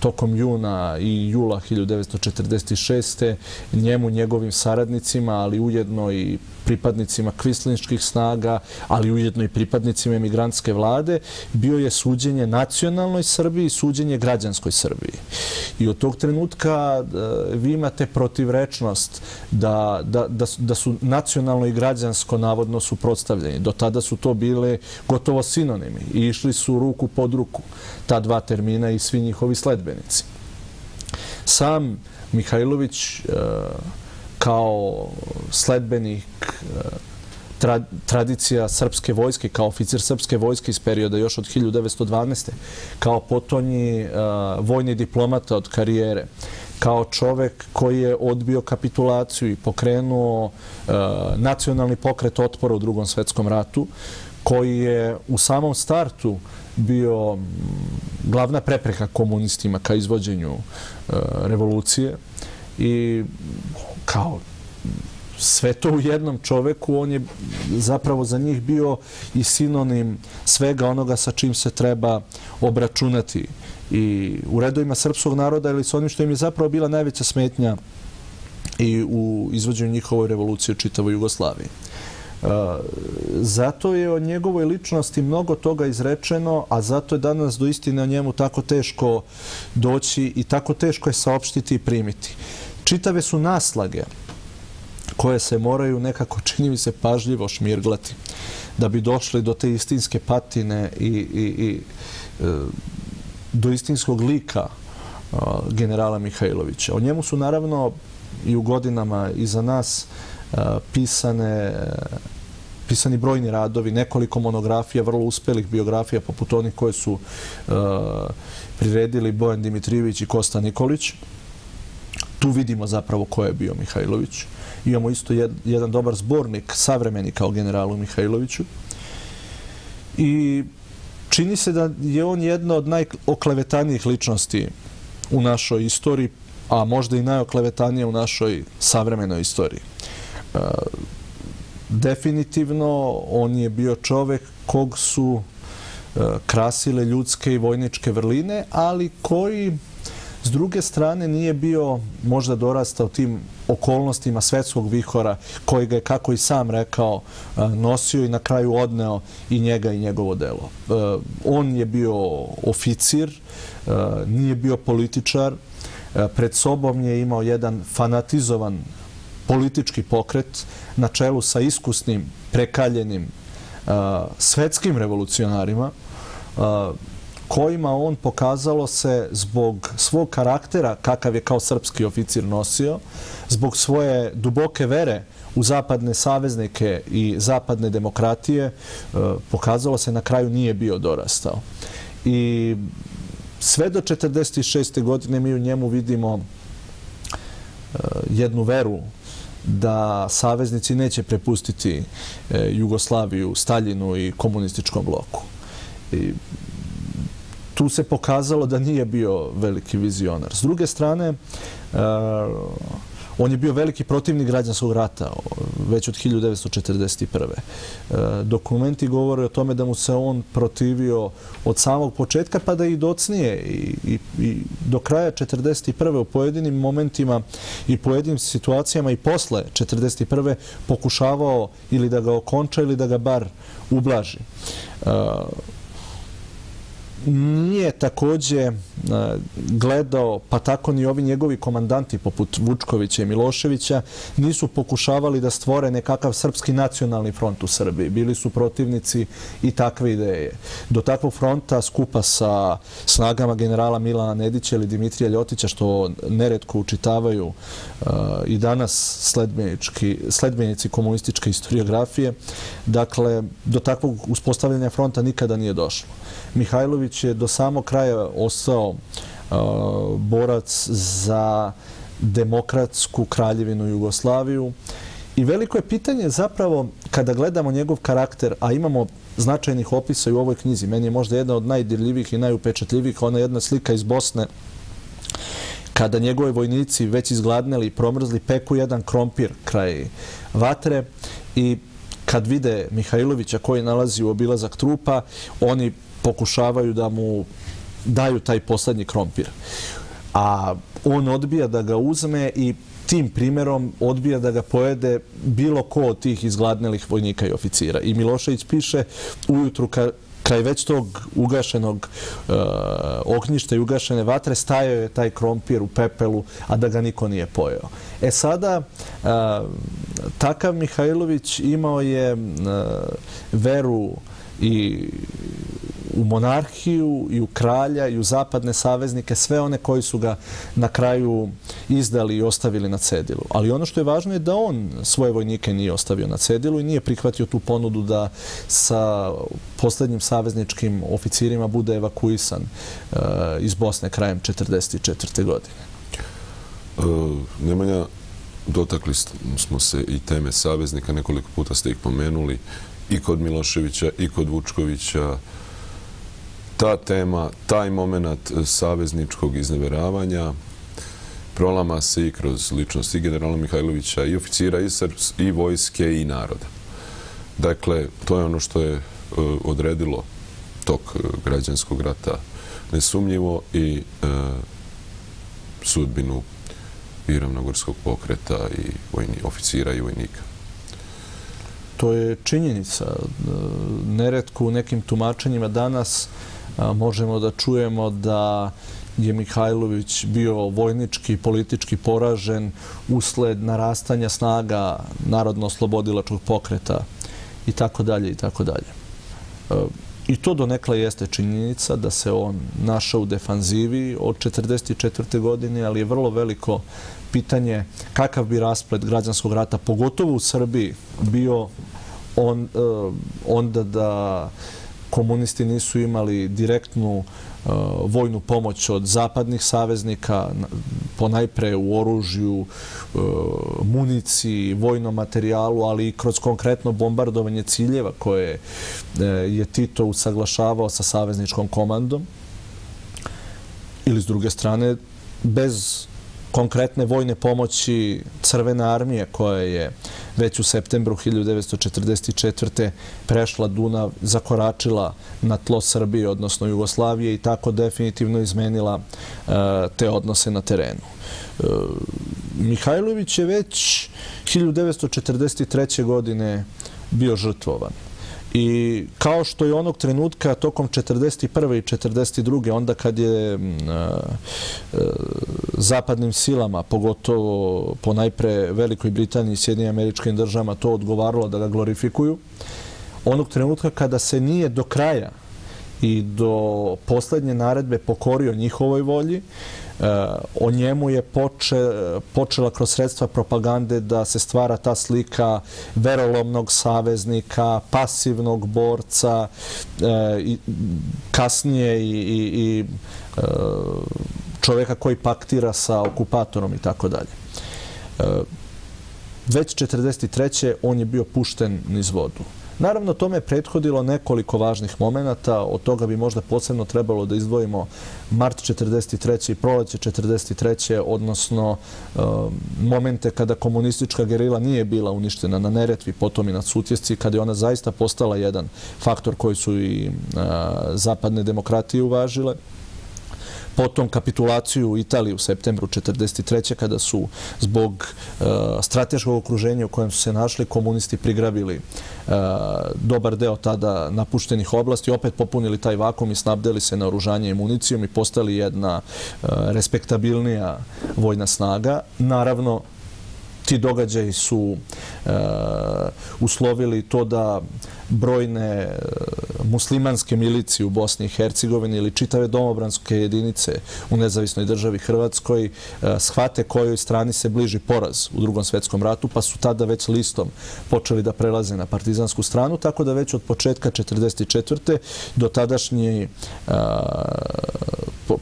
tokom juna i jula 1946. njemu, njegovim saradnicima, ali ujedno i pripadnicima kvislinskih snaga, ali ujedno i pripadnicima emigrantske vlade, bio je suđenje nacionalnoj Srbiji i suđenje građanskoj Srbiji. I od tog trenutka e, vi imate protivrečnost da, da, da, da su nacionalno i građansko navodno suprotstavljeni. Do tada su to bile gotovo sinonimi i išli su ruku pod ruku ta dva termina i svi njihovi sledbenici. Sam Mihajlović e, kao sledbenik eh, tradicija srpske vojske, kao oficir srpske vojske iz perioda još od 1912. kao potonji eh, vojni diplomata od karijere, kao čovek koji je odbio kapitulaciju i pokrenuo e, nacionalni pokret otpora u drugom svetskom ratu, koji je u samom startu bio mm, glavna prepreka komunistima ka izvođenju revolucije i kao sve to u jednom čoveku, on je zapravo za njih bio i sinonim svega onoga sa čim se treba obračunati i u redovima srpskog naroda ili s onim što im je zapravo bila najveća smetnja i u izvođenju njihovoj revolucije u čitavoj Jugoslaviji. E, zato je o njegovoj ličnosti mnogo toga izrečeno, a zato je danas do istine o njemu tako teško doći i tako teško je saopštiti i primiti čitave su naslage koje se moraju nekako, čini mi se, pažljivo šmirglati da bi došli do te istinske patine i, i, i e, do istinskog lika e, generala Mihajlovića. O njemu su naravno i u godinama iza nas e, pisane pisani brojni radovi, nekoliko monografija, vrlo uspelih biografija poput onih koje su priredili Bojan Dimitrijević i Kosta Nikolić tu vidimo zapravo ko je bio Mihajlović. Imamo isto jedan dobar zbornik savremeni kao generalu Mihajloviću. I čini se da je on jedna od najoklevetanijih ličnosti u našoj istoriji, a možda i najoklevetanije u našoj savremenoj istoriji. E, definitivno on je bio čovek kog su e, krasile ljudske i vojničke vrline, ali koji S druge strane, nije bio možda dorastao tim okolnostima svetskog vihora koji ga je, kako i sam rekao, e, nosio i na kraju odneo i njega i njegovo delo. E, on je bio oficir, e, nije bio političar, pred sobom je imao jedan fanatizovan politički pokret na čelu sa iskusnim, prekaljenim svetskim revolucionarima, kojima on pokazalo se zbog svog karaktera kakav je kao srpski oficir nosio, zbog svoje duboke vere u zapadne saveznike i zapadne demokratije, e, pokazalo se na kraju nije bio dorastao. I sve do 1946. godine mi u njemu vidimo e, jednu veru da saveznici neće prepustiti e, Jugoslaviju, Staljinu i komunističkom bloku. I tu se pokazalo da nije bio veliki vizionar. S druge strane, uh, on je bio veliki protivnik građanskog rata već od 1941. E, dokumenti govore o tome da mu se on protivio od samog početka pa da i docnije i, i, i do kraja 1941. u pojedinim momentima i pojedinim situacijama i posle 1941. pokušavao ili da ga okonča ili da ga bar ublaži. E, Nije takođe e, gledao, pa tako ni ovi njegovi komandanti poput Vučkovića i Miloševića, nisu pokušavali da stvore nekakav srpski nacionalni front u Srbiji. Bili su protivnici i takve ideje. Do takvog fronta skupa sa snagama generala Milana Nedića ili Dimitrija Ljotića, što neretko učitavaju e, i danas sledbenici komunističke historiografije, dakle, do takvog uspostavljanja fronta nikada nije došlo. Mihajlović je do samog kraja ostao uh, borac za demokratsku kraljevinu Jugoslaviju. I veliko je pitanje zapravo kada gledamo njegov karakter, a imamo značajnih opisa i u ovoj knjizi. Meni je možda jedna od najdirljivih i najupečatljivih, ona jedna slika iz Bosne, kada njegove vojnici već izgladneli i promrzli, peku jedan krompir kraj vatre i kad vide Mihajlovića koji nalazi u obilazak trupa, oni pokušavaju da mu daju taj poslednji krompir. A on odbija da ga uzme i tim primjerom odbija da ga pojede bilo ko od tih izgladnelih vojnika i oficira. I Milošević piše ujutru kraj već tog ugašenog uh, ognjišta i ugašene vatre stajao je taj krompir u pepelu, a da ga niko nije pojeo. E sada, uh, takav Mihajlović imao je eh, veru i u monarhiju i u kralja i u zapadne saveznike, sve one koji su ga na kraju izdali i ostavili na cedilu. Ali ono što je važno je da on svoje vojnike nije ostavio na cedilu i nije prihvatio tu ponudu da sa poslednjim savezničkim oficirima bude evakuisan e, iz Bosne krajem 1944. godine. E, Nemanja, dotakli smo se i teme saveznika, nekoliko puta ste ih pomenuli, i kod Miloševića, i kod Vučkovića, ta tema, taj moment e, savezničkog izneveravanja prolama se i kroz ličnost i generala Mihajlovića, i oficira, i srps, i vojske, i naroda. Dakle, to je ono što je e, odredilo tok e, građanskog rata nesumnjivo i e, sudbinu i ravnogorskog pokreta i oficira i vojnika. To je činjenica. Neretko u nekim tumačenjima danas možemo da čujemo da je Mihajlović bio vojnički i politički poražen usled narastanja snaga Narodno-oslobodilačkog pokreta i tako dalje i tako dalje. I to do nekla jeste činjenica da se on našao u defanzivi od 1944. godine, ali je vrlo veliko pitanje kakav bi rasplet građanskog rata, pogotovo u Srbiji, bio on, e, onda da komunisti nisu imali direktnu uh, vojnu pomoć od zapadnih saveznika, ponajpre u oružju, uh, municiji, vojnom materijalu, ali i kroz konkretno bombardovanje ciljeva koje uh, je Tito usaglašavao sa savezničkom komandom. Ili s druge strane, bez konkretne vojne pomoći Crvene armije koja je već u septembru 1944. prešla Dunav, zakoračila na tlo Srbije, odnosno Jugoslavije i tako definitivno izmenila e, te odnose na terenu. E, Mihajlović je već 1943. godine bio žrtvovan. I kao što je onog trenutka tokom 41. i 42. onda kad je mm, e, zapadnim silama, pogotovo po najpre Velikoj Britaniji i Sjedinim američkim državama, to odgovaralo da ga glorifikuju, onog trenutka kada se nije do kraja i do poslednje naredbe pokorio njihovoj volji, Eh, o njemu je poče, počela kroz sredstva propagande da se stvara ta slika verolomnog saveznika, pasivnog borca, e, kasnije i i eh, čoveka koji paktira sa okupatorom i tako dalje. Već 1943. on je bio pušten niz vodu. Naravno, tome je prethodilo nekoliko važnih momenta. Od toga bi možda posebno trebalo da izdvojimo mart 43. i proleće 43. odnosno e, momente kada komunistička gerila nije bila uništena na Neretvi, potom i na Sutjesci, kada je ona zaista postala jedan faktor koji su i e, zapadne demokratije uvažile potom kapitulaciju Italije u septembru 1943. kada su zbog e, strateškog okruženja u kojem su se našli komunisti prigrabili e, dobar deo tada napuštenih oblasti, opet popunili taj vakum i snabdeli se na oružanje i municijom i postali jedna e, respektabilnija vojna snaga. Naravno, ti događaji su e, uslovili to da brojne muslimanske milicije u Bosni i Hercegovini ili čitave domobranske jedinice u nezavisnoj državi Hrvatskoj e, shvate kojoj strani se bliži poraz u drugom svetskom ratu, pa su tada već listom počeli da prelaze na partizansku stranu, tako da već od početka 1944. do tadašnji e,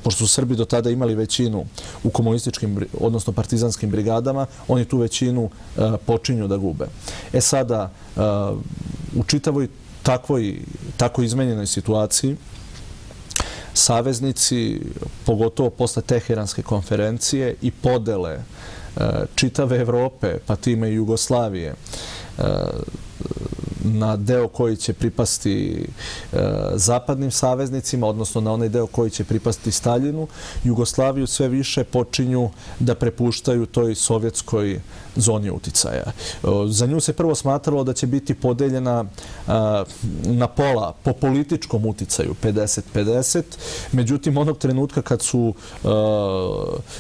pošto su Srbi do tada imali većinu u komunističkim, odnosno partizanskim brigadama, oni tu većinu e, počinju da gube. E sada, u čitavoj takvoj, tako izmenjenoj situaciji, saveznici, pogotovo posle Teheranske konferencije i podele e, čitave Evrope, pa time i Jugoslavije, e, na deo koji će pripasti e, zapadnim saveznicima, odnosno na onaj deo koji će pripasti Staljinu, Jugoslaviju sve više počinju da prepuštaju toj sovjetskoj zoni uticaja. E, za nju se prvo smatralo da će biti podeljena e, na pola po političkom uticaju 50-50. Međutim, onog trenutka kad su e,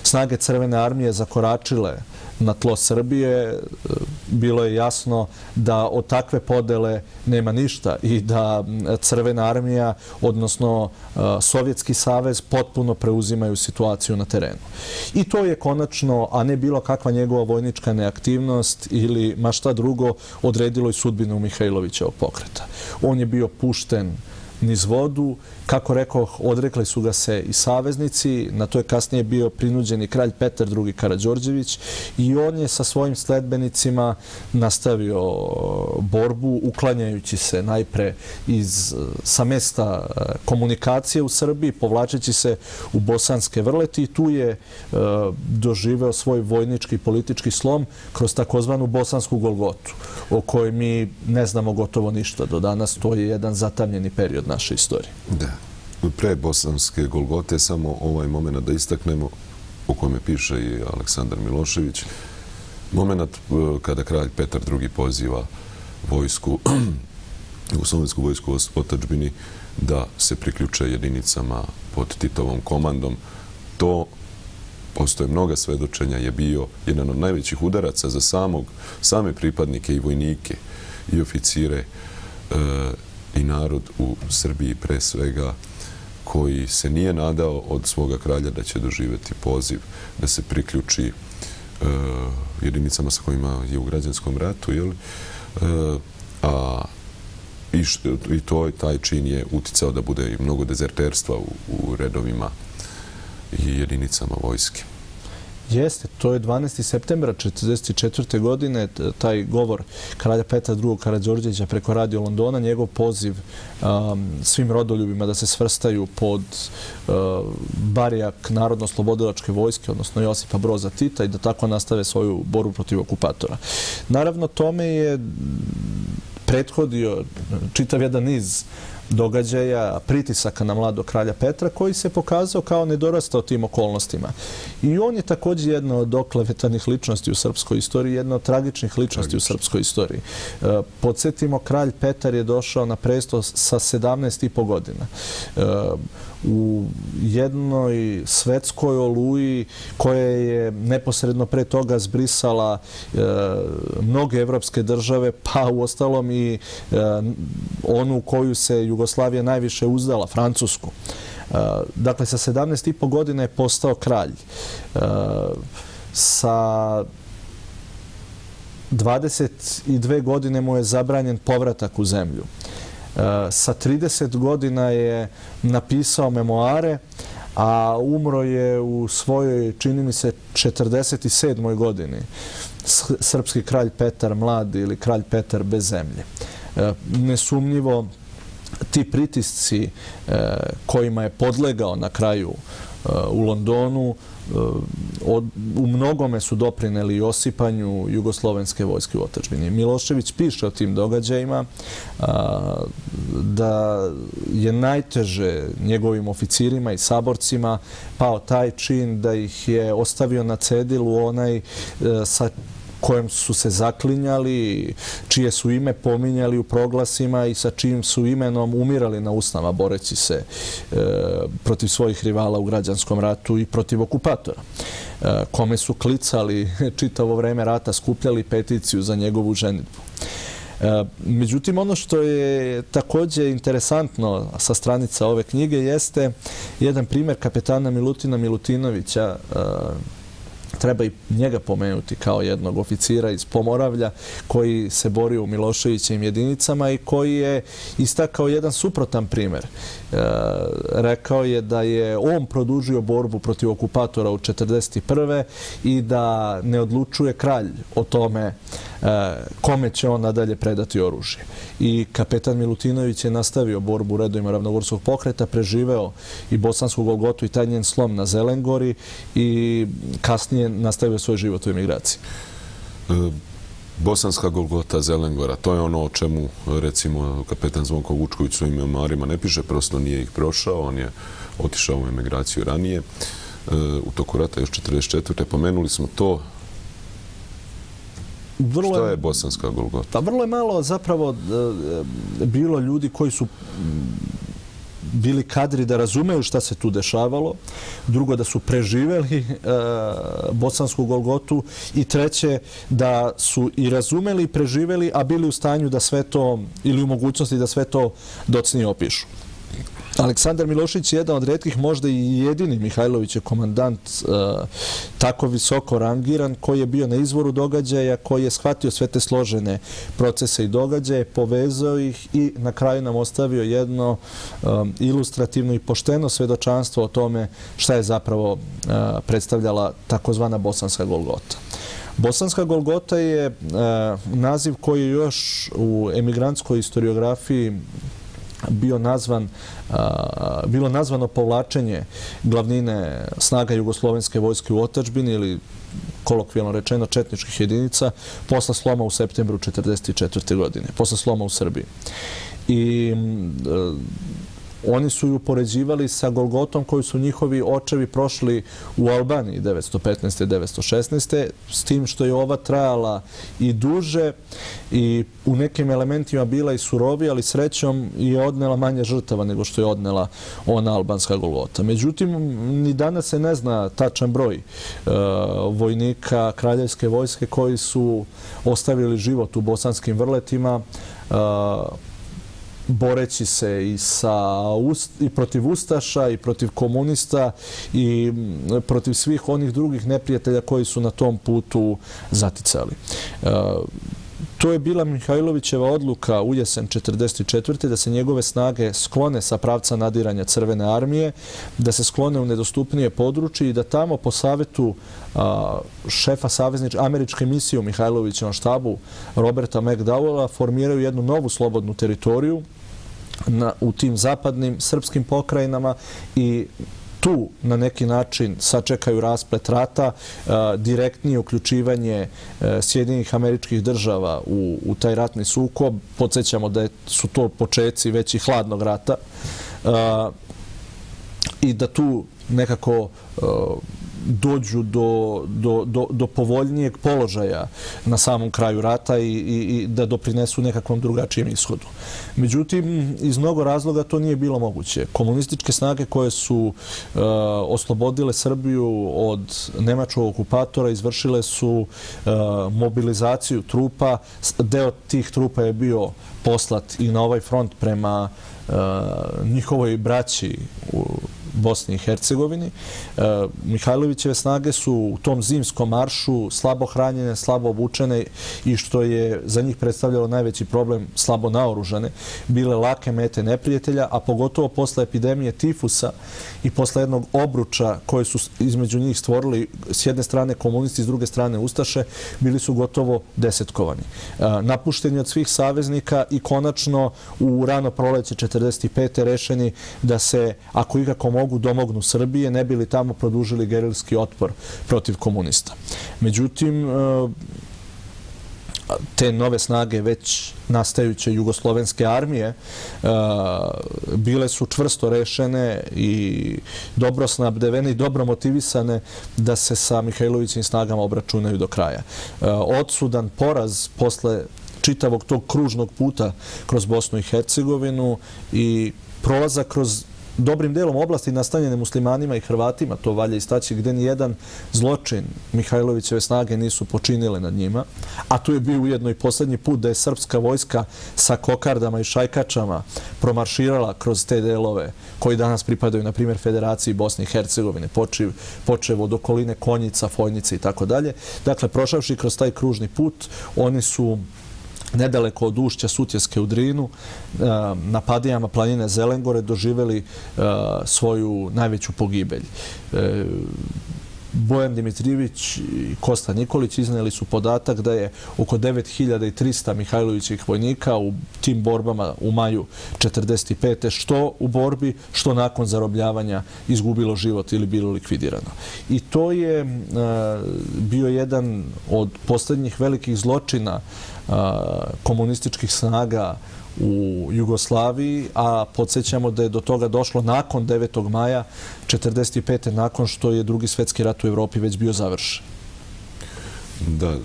snage Crvene armije zakoračile na tlo Srbije, e, bilo je jasno da od takve podele nema ništa i da Crvena armija, odnosno e, Sovjetski savez, potpuno preuzimaju situaciju na terenu. I to je konačno, a ne bilo kakva njegova vojnička neaktivnost ili ma šta drugo, odredilo i sudbinu Mihajlovićevog pokreta. On je bio pušten niz vodu. Kako rekao, odrekli su ga se i saveznici. Na to je kasnije bio prinuđeni kralj Petar II. Karadžorđević i on je sa svojim sledbenicima nastavio borbu, uklanjajući se najpre iz, sa mesta e, komunikacije u Srbiji, povlačeći se u bosanske vrleti i tu je e, doživeo svoj vojnički i politički slom kroz takozvanu bosansku Golgotu, o kojoj mi ne znamo gotovo ništa do danas. To je jedan zatamljeni period naše istorije. Da. Pre bosanske Golgote samo ovaj moment da istaknemo o kome piše i Aleksandar Milošević. Moment e, kada kralj Petar II. poziva vojsku, [clears throat] Jugoslovensku vojsku u otačbini, da se priključe jedinicama pod Titovom komandom. To postoje mnoga svedočenja, je bio jedan od najvećih udaraca za samog, same pripadnike i vojnike i oficire e, i narod u Srbiji pre svega koji se nije nadao od svoga kralja da će doživeti poziv da se priključi e, jedinicama sa kojima je u građanskom ratu. Jel? E, a i, i to taj čin je uticao da bude i mnogo dezerterstva u, u redovima i jedinicama vojske. Jeste, to je 12. septembra 1944. godine, taj govor kralja Petra II. Karadžorđevića preko radio Londona, njegov poziv um, svim rodoljubima da se svrstaju pod uh, barijak Narodno-slobodilačke vojske, odnosno Josipa Broza Tita i da tako nastave svoju boru protiv okupatora. Naravno, tome je prethodio čitav jedan niz događaja, pritisaka na mlado kralja Petra, koji se pokazao kao nedorastao tim okolnostima. I on je također jedna od oklevetanih ličnosti u srpskoj istoriji, jedna od tragičnih ličnosti u srpskoj istoriji. E, podsjetimo, kralj Petar je došao na presto sa 17,5 godina. U jednoj svetskoj oluji koja je neposredno pre toga zbrisala e, mnoge evropske države, pa u ostalom i e, onu koju se Jugoslavija najviše uzdala, Francusku. E, dakle, sa 17,5 godina je postao kralj. E, sa 22 godine mu je zabranjen povratak u zemlju Eh, sa 30 godina je napisao memoare, a umro je u svojoj, čini mi se, 47. godini. Srpski kralj Petar Mladi ili kralj Petar bez zemlje. Eh, nesumnjivo, ti pritisci eh, kojima je podlegao na kraju u Londonu Eh, u mnogome su doprineli osipanju jugoslovenske vojske u otačbini. Milošević piše o tim događajima eh, da je najteže njegovim oficirima i saborcima pao taj čin da ih je ostavio na cedilu onaj eh, sa kojem su se zaklinjali, čije su ime pominjali u proglasima i sa čijim su imenom umirali na usnama boreći se e, protiv svojih rivala u građanskom ratu i protiv okupatora e, kome su klicali [laughs] čitavo vreme rata, skupljali peticiju za njegovu ženitbu. E, međutim, ono što je također interesantno sa stranica ove knjige jeste jedan primjer kapetana Milutina Milutinovića, e, treba i njega pomenuti kao jednog oficira iz Pomoravlja koji se borio u Miloševićim jedinicama i koji je istakao jedan suprotan primjer. E, rekao je da je on produžio borbu protiv okupatora u 1941. i da ne odlučuje kralj o tome e, kome će on nadalje predati oružje. I kapetan Milutinović je nastavio borbu u redovima ravnogorskog pokreta, preživeo i bosansku Golgotu i taj njen slom na Zelengori i kasnije nastavio svoj život u emigraciji. E, E, Bosanska Golgota, Zelengora, to je ono o čemu, recimo, kapetan Zvonko Vučković svojim memoarima ne piše, prosto nije ih prošao, on je otišao u emigraciju ranije, e, u toku rata još 44. Pomenuli smo to. Što je Bosanska Golgota? Pa vrlo je malo zapravo e, bilo ljudi koji su bili kadri da razumeju šta se tu dešavalo, drugo da su preživeli e, bosansku Golgotu i treće da su i razumeli i preživeli, a bili u stanju da sve to ili u mogućnosti da sve to docnije opišu. Aleksandar Milošić je jedan od redkih, možda i jedini Mihajlović je komandant e, tako visoko rangiran, koji je bio na izvoru događaja, koji je shvatio sve te složene procese i događaje, povezao ih i na kraju nam ostavio jedno e, ilustrativno i pošteno svedočanstvo o tome šta je zapravo e, predstavljala takozvana Bosanska Golgota. Bosanska Golgota je e, naziv koji je još u emigrantskoj historiografiji bio nazvan, bilo nazvano povlačenje glavnine snaga Jugoslovenske vojske u otačbini ili kolokvijalno rečeno četničkih jedinica posla sloma u septembru 1944. godine, posla sloma u Srbiji. I oni su ju poređivali sa Golgotom koju su njihovi očevi prošli u Albaniji 1915. i 1916. S tim što je ova trajala i duže i u nekim elementima bila i surovi, ali srećom je odnela manje žrtava nego što je odnela ona albanska Golgota. Međutim, ni danas se ne zna tačan broj e, vojnika kraljevske vojske koji su ostavili život u bosanskim vrletima, e, boreći se i, sa, i protiv Ustaša i protiv komunista i protiv svih onih drugih neprijatelja koji su na tom putu zaticali. E, to je bila Mihajlovićeva odluka u jesen 1944. da se njegove snage sklone sa pravca nadiranja Crvene armije, da se sklone u nedostupnije područje i da tamo po savjetu šefa savezničke američke misije u Mihajlovićevom štabu Roberta McDowella formiraju jednu novu slobodnu teritoriju na, u tim zapadnim srpskim pokrajinama i tu na neki način sačekaju rasplet rata, direktnije uključivanje e, Sjedinjih američkih država u, u taj ratni sukob. Podsećamo da su to počeci već i hladnog rata i da tu nekako e, dođu do, do, do, do povoljnijeg položaja na samom kraju rata i, i, i da doprinesu nekakvom drugačijem ishodu. Međutim, iz mnogo razloga to nije bilo moguće. Komunističke snage koje su e, oslobodile Srbiju od nemačkog okupatora izvršile su e, mobilizaciju trupa. Deo tih trupa je bio poslat i na ovaj front prema e, njihovoj braći u Bosni i Hercegovini. E, Mihajlovićeve snage su u tom zimskom maršu slabo hranjene, slabo obučene i što je za njih predstavljalo najveći problem slabo naoružane, bile lake mete neprijatelja, a pogotovo posle epidemije tifusa i posle jednog obruča koje su između njih stvorili s jedne strane komunisti, s druge strane Ustaše, bili su gotovo desetkovani. E, napušteni od svih saveznika i konačno u rano proleće 45. rešeni da se, ako ikako mogu, mogu domognu Srbije, ne bili tamo produžili gerilski otpor protiv komunista. Međutim, e, te nove snage već nastajuće jugoslovenske armije e, bile su čvrsto rešene i dobro snabdevene i dobro motivisane da se sa Mihajlovićim snagama obračunaju do kraja. E, odsudan poraz posle čitavog tog kružnog puta kroz Bosnu i Hercegovinu i prolaza kroz dobrim delom oblasti nastanjene muslimanima i Hrvatima, to valje istaći, gde ni jedan zločin Mihajlovićeve snage nisu počinile nad njima. A tu je bio ujedno i poslednji put da je srpska vojska sa kokardama i šajkačama promarširala kroz te delove koji danas pripadaju, na primjer, Federaciji Bosne i Hercegovine, počevo od okoline Konjica, Fojnice i tako dalje. Dakle, prošavši kroz taj kružni put, oni su nedaleko od ušća Sutjeske u Drinu, eh, na padijama planine Zelengore doživeli eh, svoju najveću pogibelj. Eh, Bojan Dimitrijević i Kosta Nikolić izneli su podatak da je oko 9300 Mihajlovićih vojnika u tim borbama u maju 1945. što u borbi, što nakon zarobljavanja izgubilo život ili bilo likvidirano. I to je bio jedan od posljednjih velikih zločina komunističkih snaga u Jugoslaviji, a podsjećamo da je do toga došlo nakon 9. maja 1945. nakon što je drugi svetski rat u Evropi već bio završen. Da, e,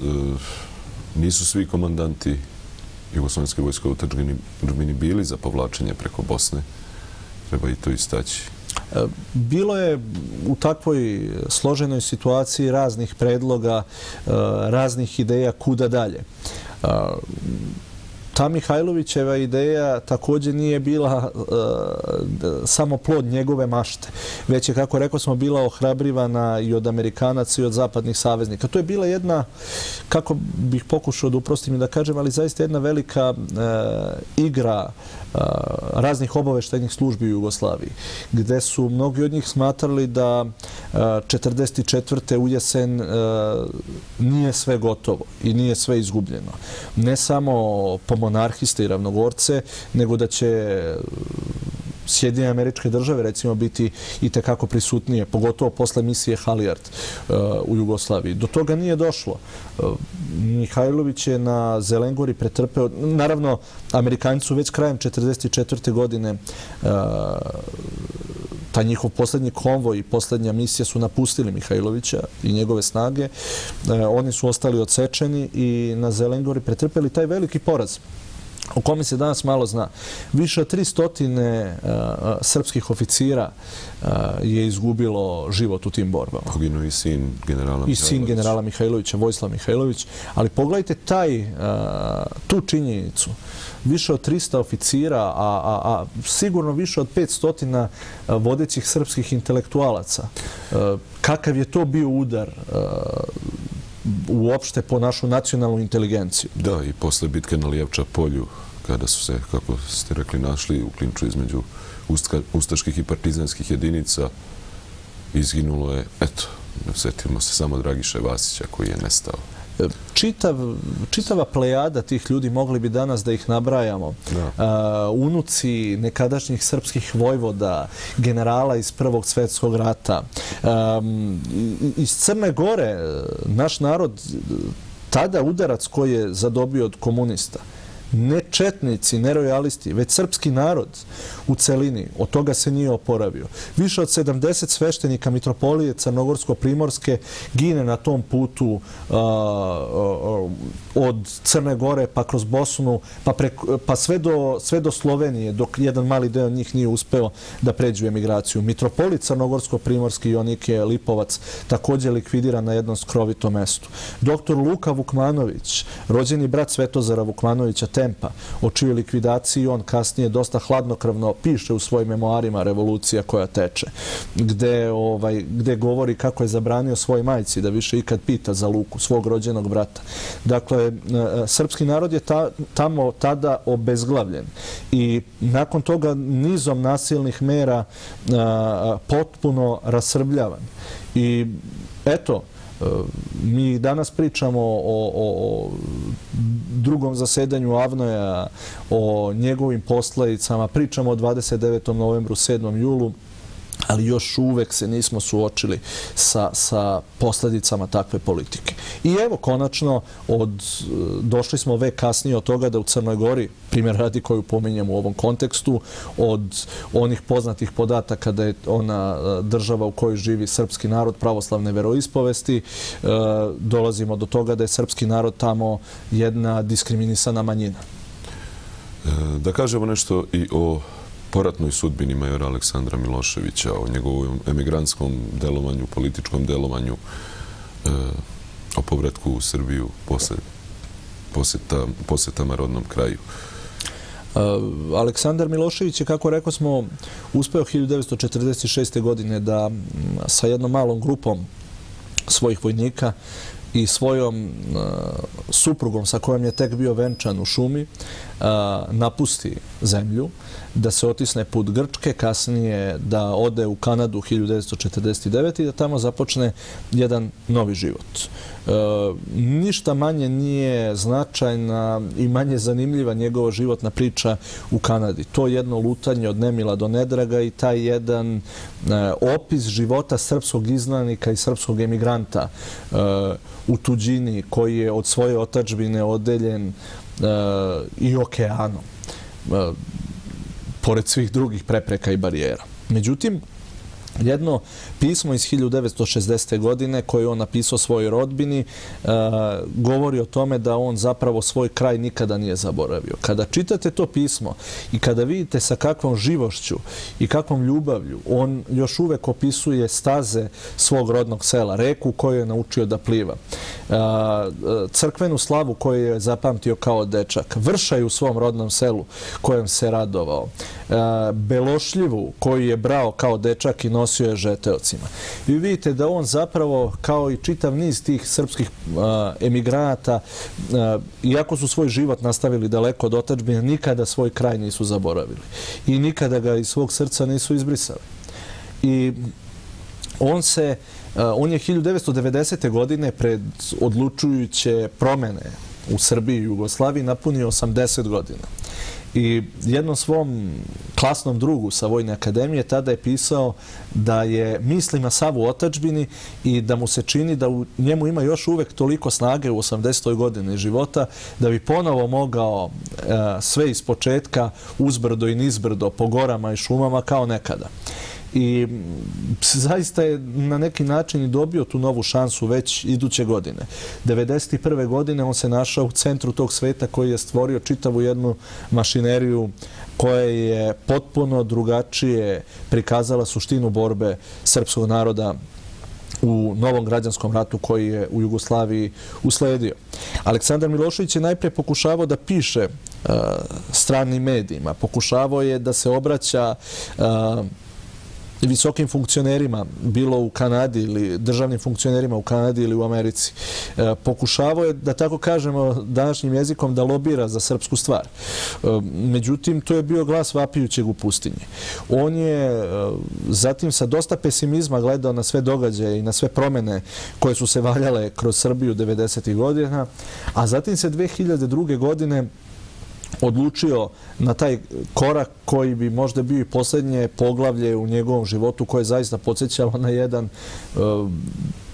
nisu svi komandanti Jugoslovenske vojske u Tržbini bili za povlačenje preko Bosne. Treba i to istaći. E, bilo je u takvoj složenoj situaciji raznih predloga, e, raznih ideja kuda dalje ta Mihajlovićeva ideja također nije bila e, samo plod njegove mašte, već je, kako rekao smo, bila ohrabrivana i od Amerikanaca i od zapadnih saveznika. To je bila jedna, kako bih pokušao da uprostim i da kažem, ali zaista jedna velika e, igra raznih obaveštajnih službi u Jugoslaviji, gde su mnogi od njih smatrali da 44. u jesen nije sve gotovo i nije sve izgubljeno. Ne samo po monarhiste i ravnogorce, nego da će Sjedinje američke države recimo biti i tekako prisutnije, pogotovo posle misije Halijard uh, u Jugoslaviji. Do toga nije došlo. Uh, Mihajlović je na Zelengori pretrpeo, naravno, Amerikanci su već krajem 1944. godine uh, ta njihov poslednji konvoj i poslednja misija su napustili Mihajlovića i njegove snage. Uh, oni su ostali odsečeni i na Zelengori pretrpeli taj veliki poraz o kome se danas malo zna. Više od 300 srpskih oficira je izgubilo život u tim borbama. Poginuo i sin generala Mihajlovića. I sin generala Mihajlovića, Vojslav Mihajlović. Ali pogledajte taj, tu činjenicu. Više od 300 oficira, a, a, a sigurno više od 500 vodećih srpskih intelektualaca. Kakav je to bio udar uopšte po našu nacionalnu inteligenciju. Da, i posle bitke na Lijevča polju, kada su se, kako ste rekli, našli u klinču između ustaških i partizanskih jedinica, izginulo je, eto, sjetimo se samo Dragiše Vasića koji je nestao čitav, čitava plejada tih ljudi, mogli bi danas da ih nabrajamo, uh, unuci nekadašnjih srpskih vojvoda, generala iz Prvog svetskog rata, um, iz Crne Gore, naš narod, tada udarac koji je zadobio od komunista, ne četnici, ne rojalisti, već srpski narod u celini, od toga se nije oporavio. Više od 70 sveštenika mitropolije Crnogorsko-Primorske gine na tom putu od Crne Gore pa kroz Bosnu pa, pa sve, do, sve do Slovenije, dok jedan mali deo njih nije uspeo da pređu emigraciju. Mitropolit Crnogorsko-Primorski Jonike Lipovac također likvidira na jednom skrovitom mestu. Doktor Luka Vukmanović, rođeni brat Svetozara Vukmanovića, Tempa, o čijoj likvidaciji on kasnije dosta hladnokrvno piše u svojim memoarima Revolucija koja teče, gde, ovaj, gde govori kako je zabranio svoj majci da više ikad pita za Luku, svog rođenog brata. Dakle, e, srpski narod je ta, tamo tada obezglavljen i nakon toga nizom nasilnih mera a, potpuno rasrbljavan. I eto, Eh, mi danas pričamo o, o, drugom zasedanju Avnoja, o njegovim posledicama, pričamo o 29. novembru, 7. julu, ali još uvek se nismo suočili sa, sa posljedicama takve politike. I evo, konačno, od, e, došli smo vek kasnije od toga da u Crnoj Gori, primjer radi koju pominjem u ovom kontekstu, od onih poznatih podataka da je ona e, država u kojoj živi srpski narod pravoslavne veroispovesti, e, dolazimo do toga da je srpski narod tamo jedna diskriminisana manjina. E, da kažemo nešto i o poratnoj sudbini majora Aleksandra Miloševića, o njegovom emigrantskom delovanju, političkom delovanju, e, o povratku u Srbiju posle posjetama rodnom kraju. Eh, Aleksandar Milošević je, kako rekao smo, uspeo 1946. godine da mm, sa jednom malom grupom svojih vojnika i svojom e, suprugom sa kojom je tek bio venčan u šumi e, napusti zemlju, da se otisne put Grčke, kasnije da ode u Kanadu 1949. i da tamo započne jedan novi život. E, ništa manje nije značajna i manje zanimljiva njegova životna priča u Kanadi. To jedno lutanje od Nemila do Nedraga i taj jedan e, opis života srpskog iznanika i srpskog emigranta e, u tuđini koji je od svoje otačbine odeljen e, i okeanom e, pored svih drugih prepreka i barijera. Međutim, jedno pismo iz 1960. godine koje on napisao svojoj rodbini e, govori o tome da on zapravo svoj kraj nikada nije zaboravio. Kada čitate to pismo i kada vidite sa kakvom živošću i kakvom ljubavlju on još uvek opisuje staze svog rodnog sela, reku koju je naučio da pliva, e, crkvenu slavu koju je zapamtio kao dečak, vršaj u svom rodnom selu kojem se radovao, e, belošljivu koju je brao kao dečak i iznosio je žeteocima. I vidite da on zapravo, kao i čitav niz tih srpskih emigranata, iako su svoj život nastavili daleko od otačbine, nikada svoj kraj nisu zaboravili. I nikada ga iz svog srca nisu izbrisali. I on se, on je 1990. godine pred odlučujuće promene u Srbiji i Jugoslaviji napunio 80 godina. I jednom svom klasnom drugu sa Vojne akademije tada je pisao da je mislima sav u otačbini i da mu se čini da u njemu ima još uvek toliko snage u 80. godini života da bi ponovo mogao e, sve iz početka uzbrdo i nizbrdo po gorama i šumama kao nekada i zaista je na neki način i dobio tu novu šansu već iduće godine. 1991. godine on se našao u centru tog sveta koji je stvorio čitavu jednu mašineriju koja je potpuno drugačije prikazala suštinu borbe srpskog naroda u novom građanskom ratu koji je u Jugoslaviji usledio. Aleksandar Milošević je najprej pokušavao da piše uh, stranim medijima. Pokušavao je da se obraća uh, visokim funkcionerima, bilo u Kanadi ili državnim funkcionerima u Kanadi ili u Americi. E, pokušavao je, da tako kažemo današnjim jezikom, da lobira za srpsku stvar. E, međutim, to je bio glas vapijućeg u pustinji. On je e, zatim sa dosta pesimizma gledao na sve događaje i na sve promene koje su se valjale kroz Srbiju 90. godina, a zatim se 2002. godine odlučio na taj korak koji bi možda bio i posljednje poglavlje u njegovom životu koje zaista podsjećalo na jedan eh,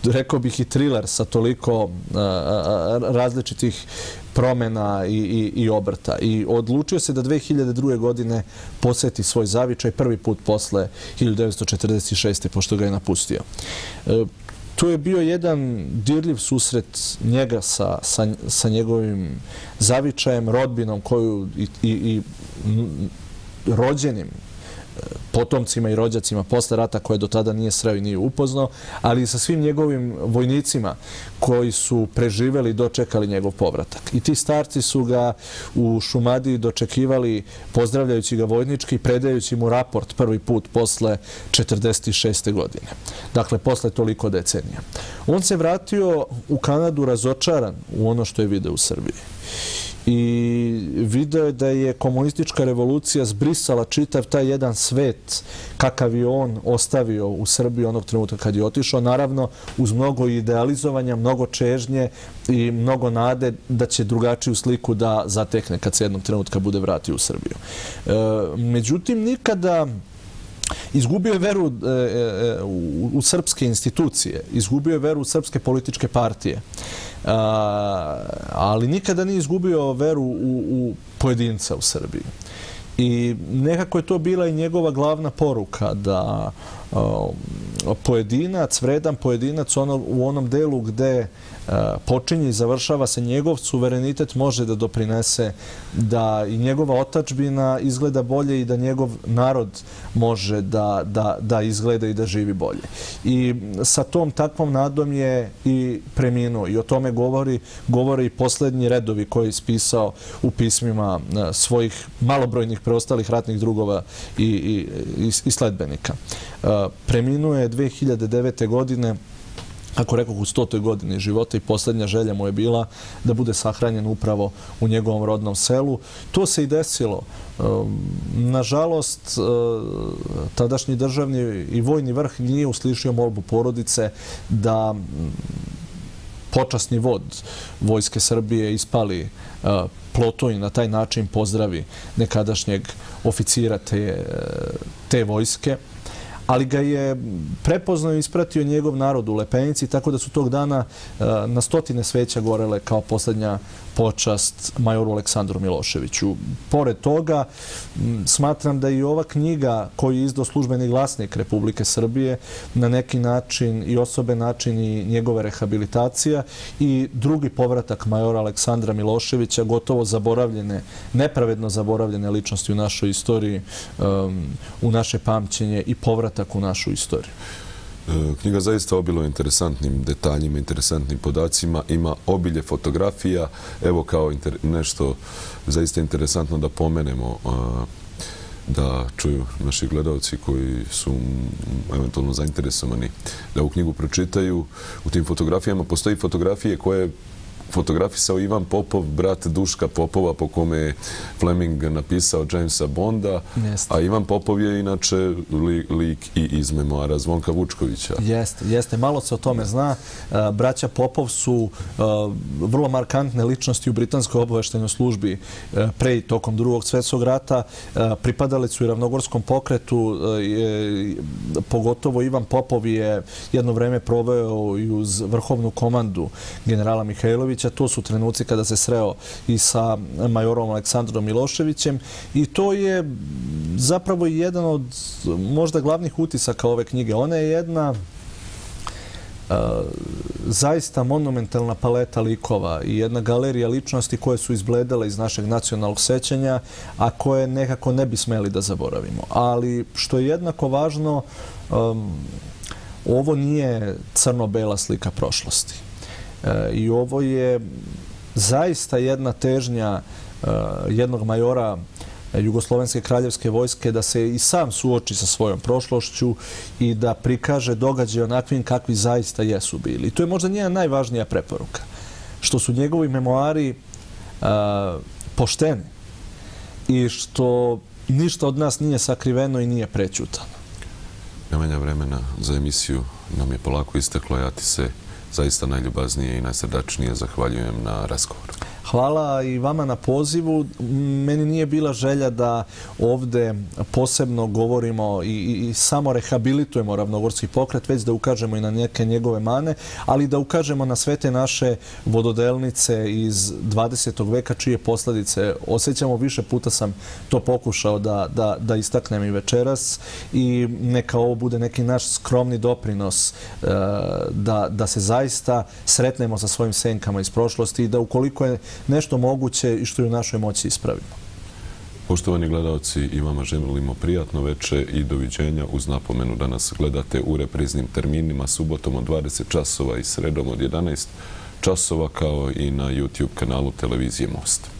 rekao bih i thriller sa toliko eh, eh, različitih promjena i, i, i obrta. I odlučio se da 2002. godine posjeti svoj zavičaj prvi put posle 1946. pošto ga je napustio. To je bio jedan dirljiv susret njega sa, sa, sa njegovim zavičajem, rodbinom koju i, i, i rođenim potomcima i rođacima posle rata koje do tada nije sreo i nije upoznao, ali i sa svim njegovim vojnicima koji su preživeli i dočekali njegov povratak. I ti starci su ga u Šumadiji dočekivali pozdravljajući ga vojnički i predajući mu raport prvi put posle 46. godine. Dakle, posle toliko decenija. On se vratio u Kanadu razočaran u ono što je video u Srbiji i video je da je komunistička revolucija zbrisala čitav taj jedan svet kakav je on ostavio u Srbiji onog trenutka kad je otišao. Naravno, uz mnogo idealizovanja, mnogo čežnje i mnogo nade da će drugačiju sliku da zatekne kad se jednog trenutka bude vratio u Srbiju. E, međutim, nikada Izgubio je veru e, e, e u srpske institucije, izgubio je veru u srpske političke partije, ali nikada nije izgubio veru u u pojedinca u Srbiji. I nekako je to bila i njegova glavna poruka da pojedinac, vredan pojedinac u onom delu gde počinje i završava se njegov suverenitet može da doprinese da i njegova otačbina izgleda bolje i da njegov narod može da izgleda i da živi bolje. I sa tom takvom nadom je i preminuo i o tome govore i posljednji redovi koji je ispisao u pismima e, svojih malobrojnih preostalih ratnih drugova i sledbenika. E, preminuo je 2009. godine kako rekao, u stotoj godini života i posljednja želja mu je bila da bude sahranjen upravo u njegovom rodnom selu. To se i desilo. Ehm, nažalost, e, tadašnji državni i vojni vrh nije uslišio molbu porodice da počasni vod Vojske Srbije ispali ehm, ploto i na taj način pozdravi nekadašnjeg oficira te e, vojske ali ga je prepoznao i ispratio njegov narod u Lepenici, tako da su tog dana eh, na stotine sveća gorele kao posljednja počast majoru Aleksandru Miloševiću. Pored toga, smatram da i ova knjiga koju je izdao službeni glasnik Republike Srbije na neki način i osobe način i njegove rehabilitacija i drugi povratak majora Aleksandra Miloševića, gotovo zaboravljene, nepravedno zaboravljene ličnosti u našoj istoriji, u naše pamćenje i povratak u našu istoriju. E, knjiga zaista obilo interesantnim detaljima, interesantnim podacima, ima obilje fotografija, evo kao nešto zaista interesantno da pomenemo e, da čuju naši gledalci koji su eventualno zainteresovani da u knjigu pročitaju. U tim fotografijama postoji fotografije koje fotografisao Ivan Popov, brat Duška Popova, po kome je Fleming napisao Jamesa Bonda, a Ivan Popov je inače lik i iz memoara Zvonka Vučkovića. Jeste, jeste. Malo se o tome zna. E, braća Popov su e, vrlo markantne ličnosti u britanskoj obaveštenoj službi e, pre i tokom drugog svjetskog rata. Pripadali su i ravnogorskom pokretu. Pogotovo Ivan Popov je jedno vreme proveo i uz vrhovnu komandu generala Mihajlovića Miloševića. To su trenuci kada se sreo i sa majorom Aleksandrom Miloševićem i to je zapravo jedan od možda glavnih utisaka ove knjige. Ona je jedna e, zaista monumentalna paleta likova i jedna galerija ličnosti koje su izbledale iz našeg nacionalnog sećanja, a koje nekako ne bi smeli da zaboravimo. Ali što je jednako važno, e, ovo nije crno-bela slika prošlosti. E, I ovo je zaista jedna težnja e, jednog majora Jugoslovenske kraljevske vojske da se i sam suoči sa svojom prošlošću i da prikaže događaje onakvim kakvi zaista jesu bili. I to je možda njena najvažnija preporuka. Što su njegovi memoari e, pošteni i što ništa od nas nije sakriveno i nije prećutano. Nemanja vremena za emisiju nam je polako isteklo. Ja ti se zaista najljubaznije i najsrdačnije zahvaljujem na razgovoru. Hvala i vama na pozivu. Meni nije bila želja da ovde posebno govorimo i i samo rehabilitujemo ravnogorski pokret, već da ukažemo i na neke njegove mane, ali da ukažemo na sve te naše vododelnice iz 20. veka, čije posledice osjećamo. Više puta sam to pokušao da da, da istaknem i večeras i neka ovo bude neki naš skromni doprinos e, da, da se zaista sretnemo sa svojim senkama iz prošlosti i da ukoliko je nešto moguće i što je u našoj moći ispravimo. Poštovani gledalci, i vama želimo prijatno veče i doviđenja uz napomenu da nas gledate u repriznim terminima subotom od 20 časova i sredom od 11 časova kao i na YouTube kanalu Televizije Most.